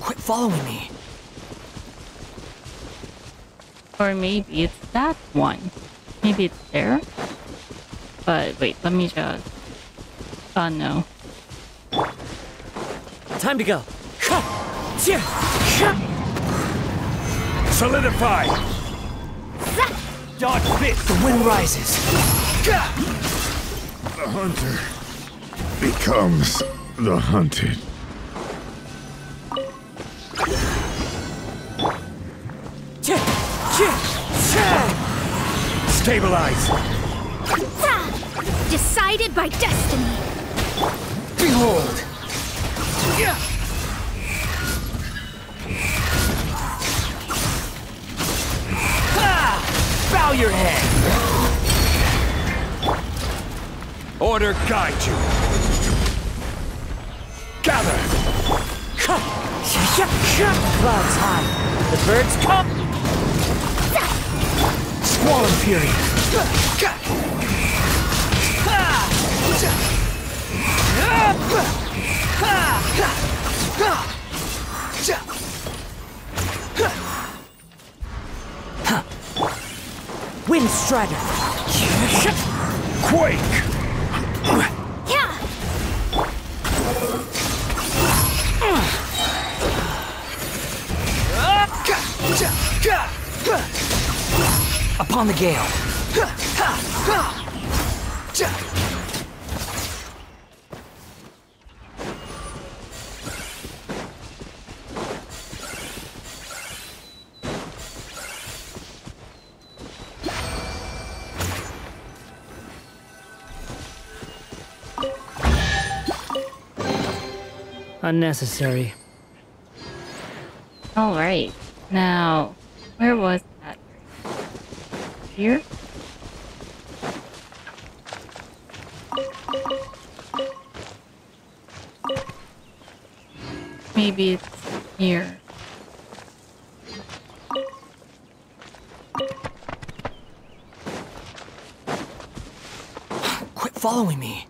Quit following me. Or maybe it's that one. Maybe it's there. But wait, let me just. Oh no. Time to go. Ha! Cheer! Solidify! Dodge this! The wind rises. The hunter becomes the hunted. Cheer! Cheer! Cheer! Stabilize! Decided by destiny! Behold! Bow your head! Order guide you! Gather! Clouds high. The birds come. Squall fury. Wind Strider. Quake! Yeah! Upon the gale. Unnecessary. All right. Now, where was that? Here? Maybe it's here. Quit following me.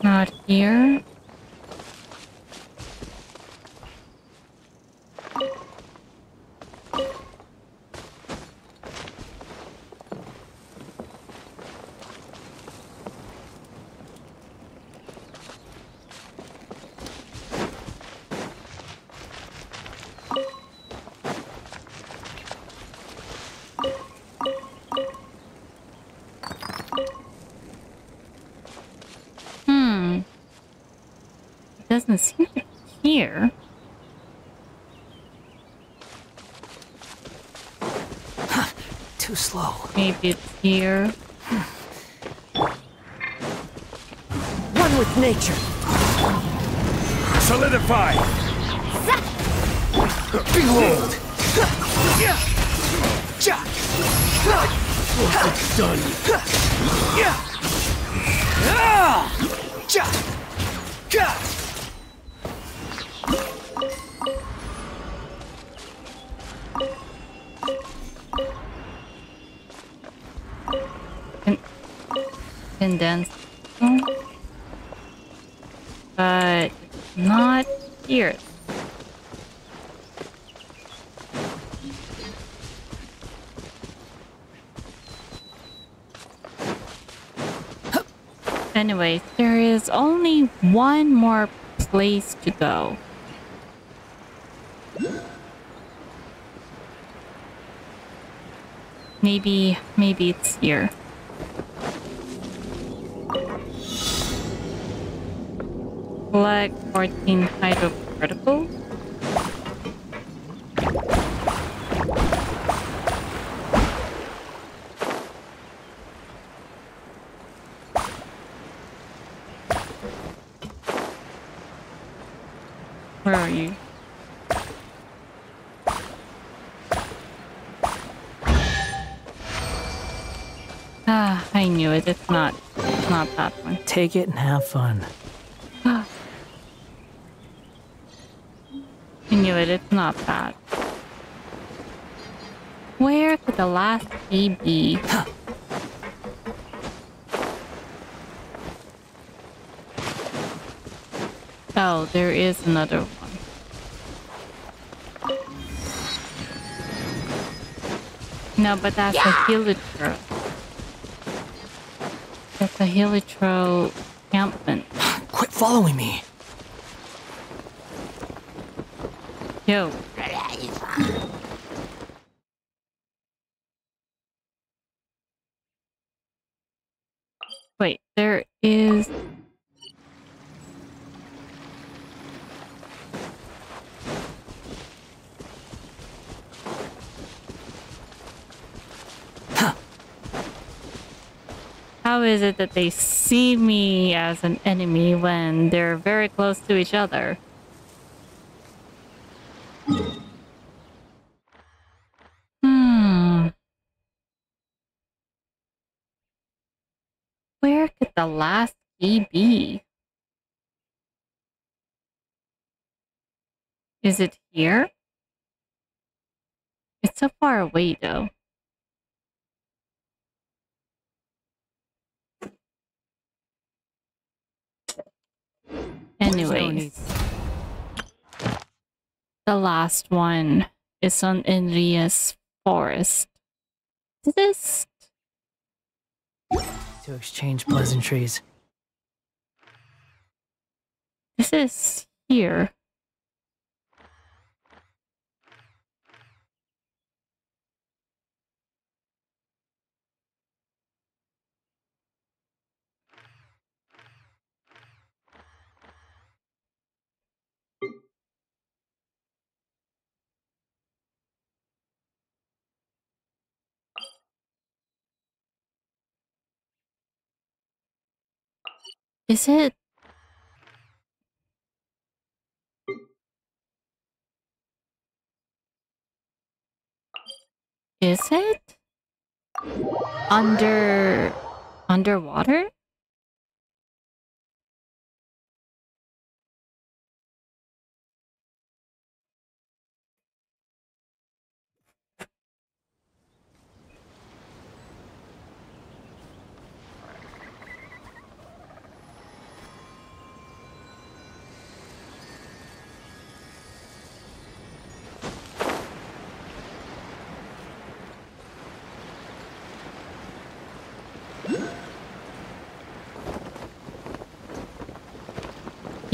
Not here. doesn't seem. Too slow. Maybe it's here. One with nature. Solidify. Behold. Done? Condensed. But not here. Anyways, there is only one more place to go. Maybe, maybe it's here. Collect 14 hydroparticles. Where are you? Ah, I knew it. It's not. It's not that one. Take it and have fun. I knew it. It's not that. Where could the last key be? Oh, there is another one. No, but that's a hilichurl. That's a hilichurl encampment. Quit following me. Yo. Wait, there is. How is it that they see me as an enemy when they're very close to each other? Hmm. Where could the last key be? Is it here? It's so far away though. Anyways. The last one is on Erinnyes forest. This To exchange pleasantries. this is here. Is it? Is it? Under underwater?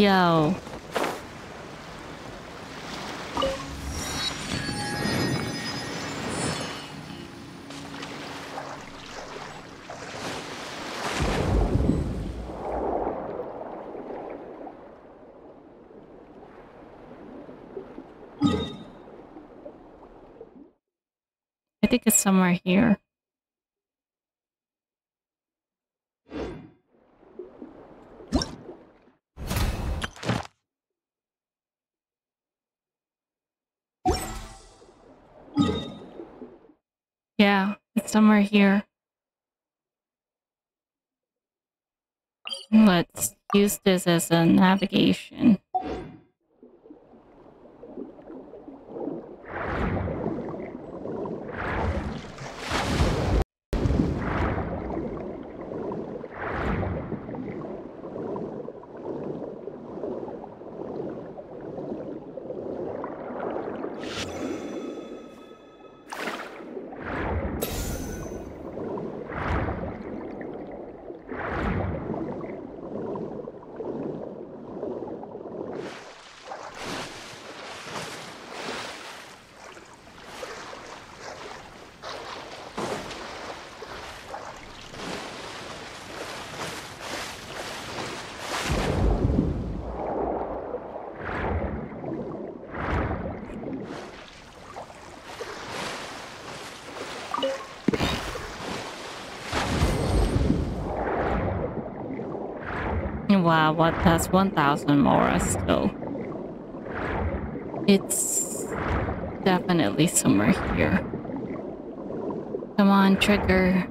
Yo. I think it's somewhere here. Somewhere here. Let's use this as a navigation. Wow, what that's 1000 more still. It's definitely somewhere here. Come on, trigger.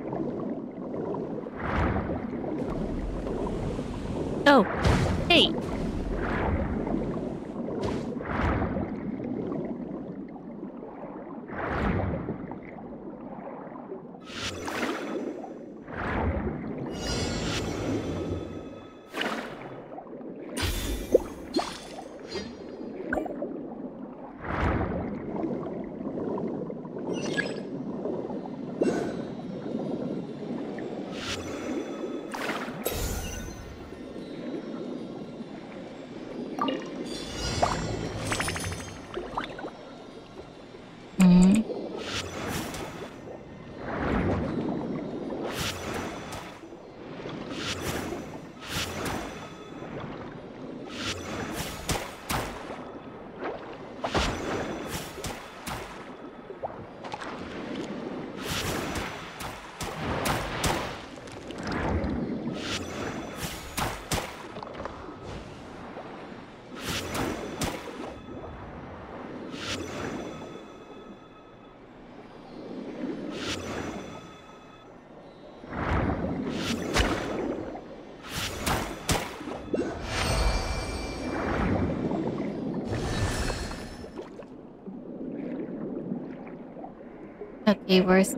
Okay, where's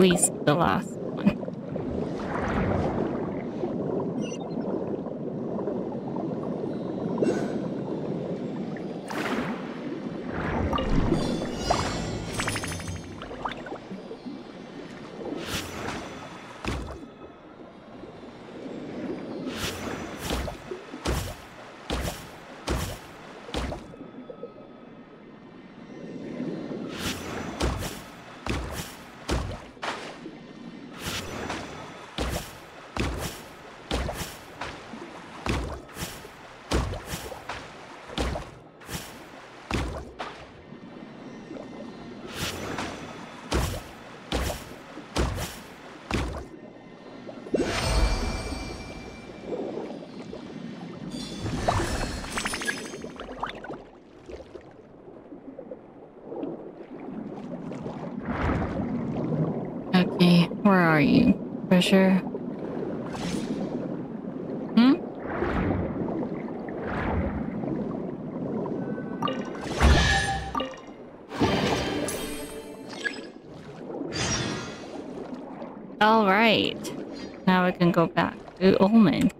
least the last you? Pressure? Hmm? Alright. Now we can go back to Ulman.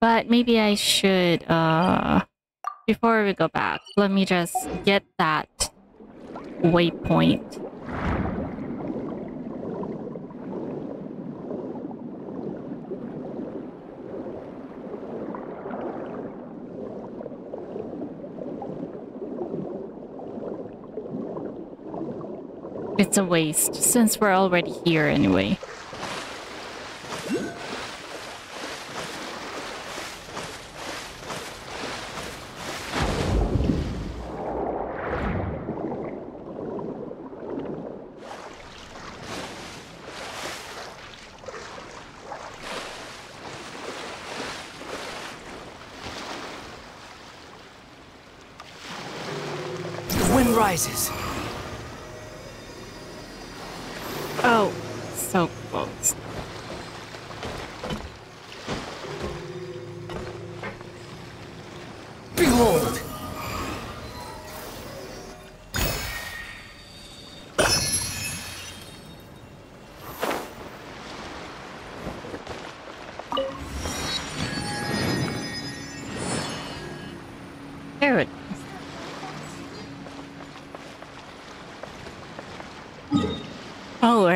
But maybe I should, uh, before we go back, let me just get that waypoint. It's a waste, since we're already here anyway.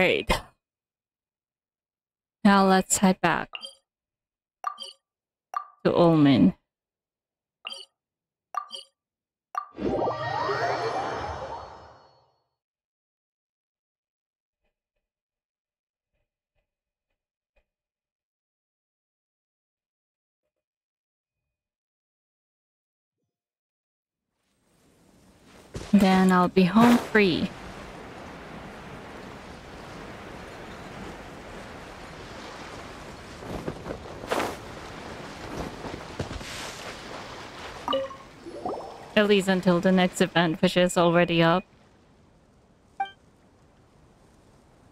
Right. Now let's head back to Ulman. Then I'll be home free. At least until the next event, which is already up.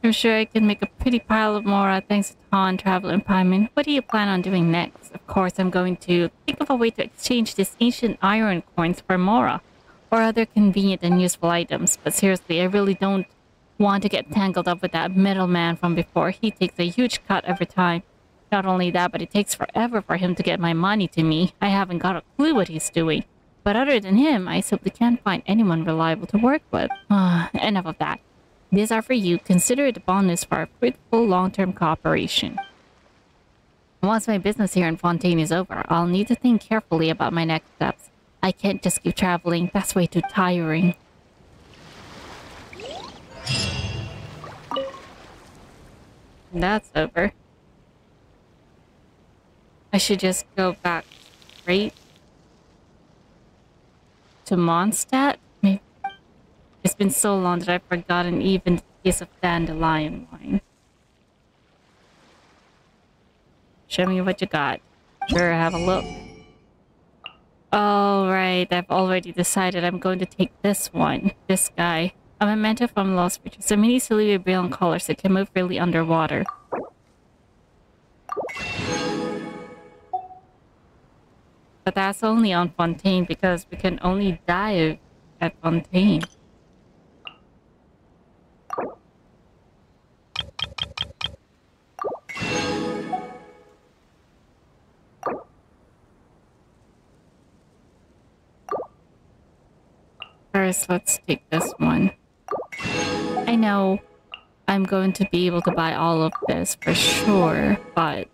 I'm sure I can make a pretty pile of Mora uh, thanks to Han, Travel, and Paimon. What do you plan on doing next? Of course, I'm going to think of a way to exchange these ancient iron coins for Mora uh, or other convenient and useful items. But seriously, I really don't want to get tangled up with that middleman from before. He takes a huge cut every time. Not only that, but it takes forever for him to get my money to me. I haven't got a clue what he's doing. But other than him, I simply can't find anyone reliable to work with. Enough of that. These are for you. Consider it a bonus for our fruitful long-term cooperation. Once my business here in Fontaine is over, I'll need to think carefully about my next steps. I can't just keep traveling. That's way too tiring. That's over. I should just go back straight to Mondstadt? It's been so long that I've forgotten even the piece of dandelion wine. Show me what you got. Sure, have a look. Alright, I've already decided I'm going to take this one. This guy. A memento from Lost Riches. A mini Sylvia brilliant colors that can move freely underwater. But that's only on Fontaine because we can only dive at Fontaine. First, let's take this one. I know I'm going to be able to buy all of this for sure, but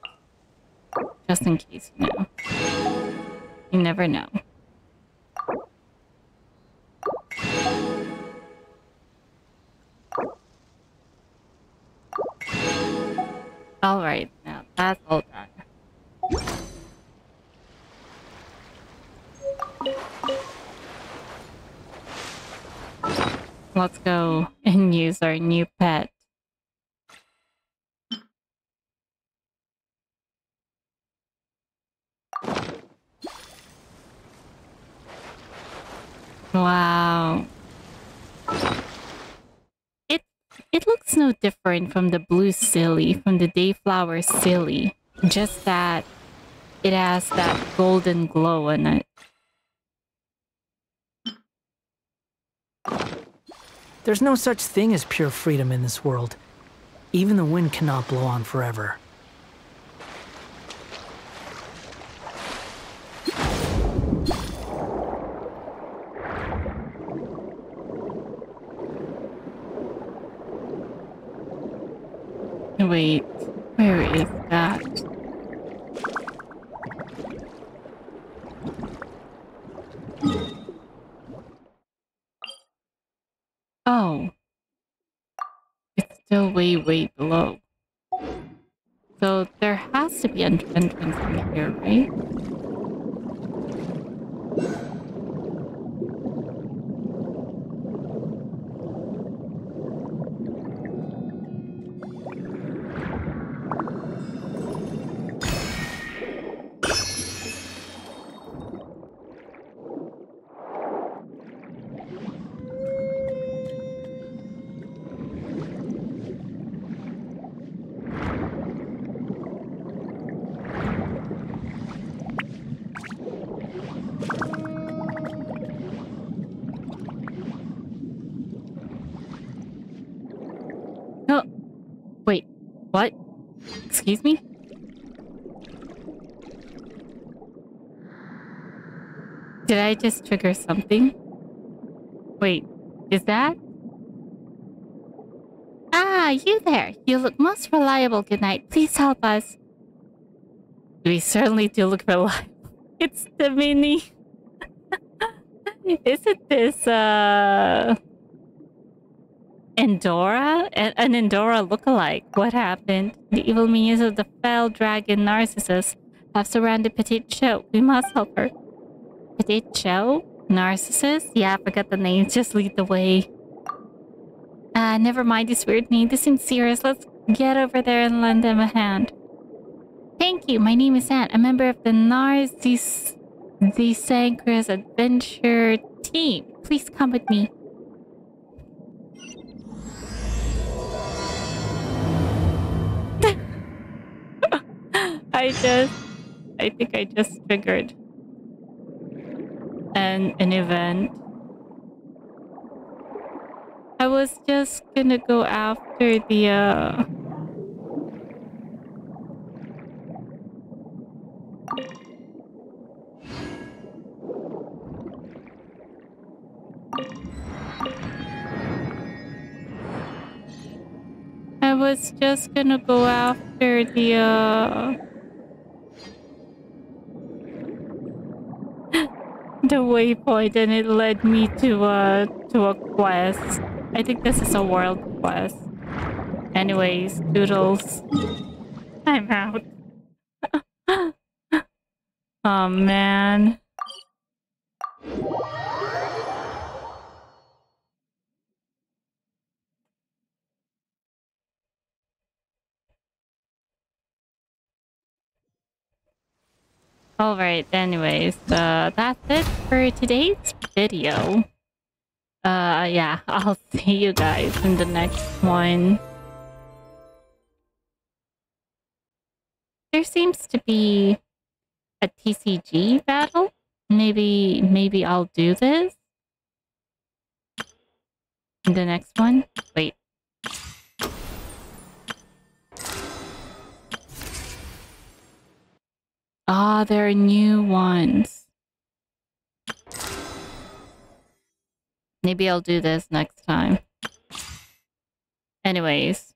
just in case, you know. You never know. Alright, now that's all done. Let's go and use our new pet. Wow. It it looks no different from the blue Seelie, from the Dayflower Seelie. Just that it has that golden glow in it. There's no such thing as pure freedom in this world. Even the wind cannot blow on forever. Wait, where is that? Oh. It's still way, way below. So there has to be an entrance in here, right? Excuse me? Did I just trigger something? Wait, is that? Ah, you there. You look most reliable. Good night. Please help us. We certainly do look reliable. It's the mini. Isn't this, uh... Endora? An, Endora lookalike. What happened? The evil minions of the fell dragon Narcissus have surrounded Petite Cho. We must help her. Petite Cho? Narcissus? Yeah, I forgot the name. Just lead the way. Uh, never mind this weird name. This seems serious. Let's get over there and lend them a hand. Thank you. My name is Anne, a member of the Narcissus the Sancres Adventure team. Please come with me. I just, I think I just triggered an an event. I was just gonna go after the uh I was just gonna go after the uh the waypoint and it led me to a to a quest. I think this is a world quest. Anyways, doodles. I'm out. oh man. Alright, anyways, uh, that's it for today's video. Uh, yeah, I'll see you guys in the next one. There seems to be a TCG battle. Maybe, maybe I'll do this. In the next one? Wait. Ah, there are new ones. Maybe I'll do this next time. Anyways.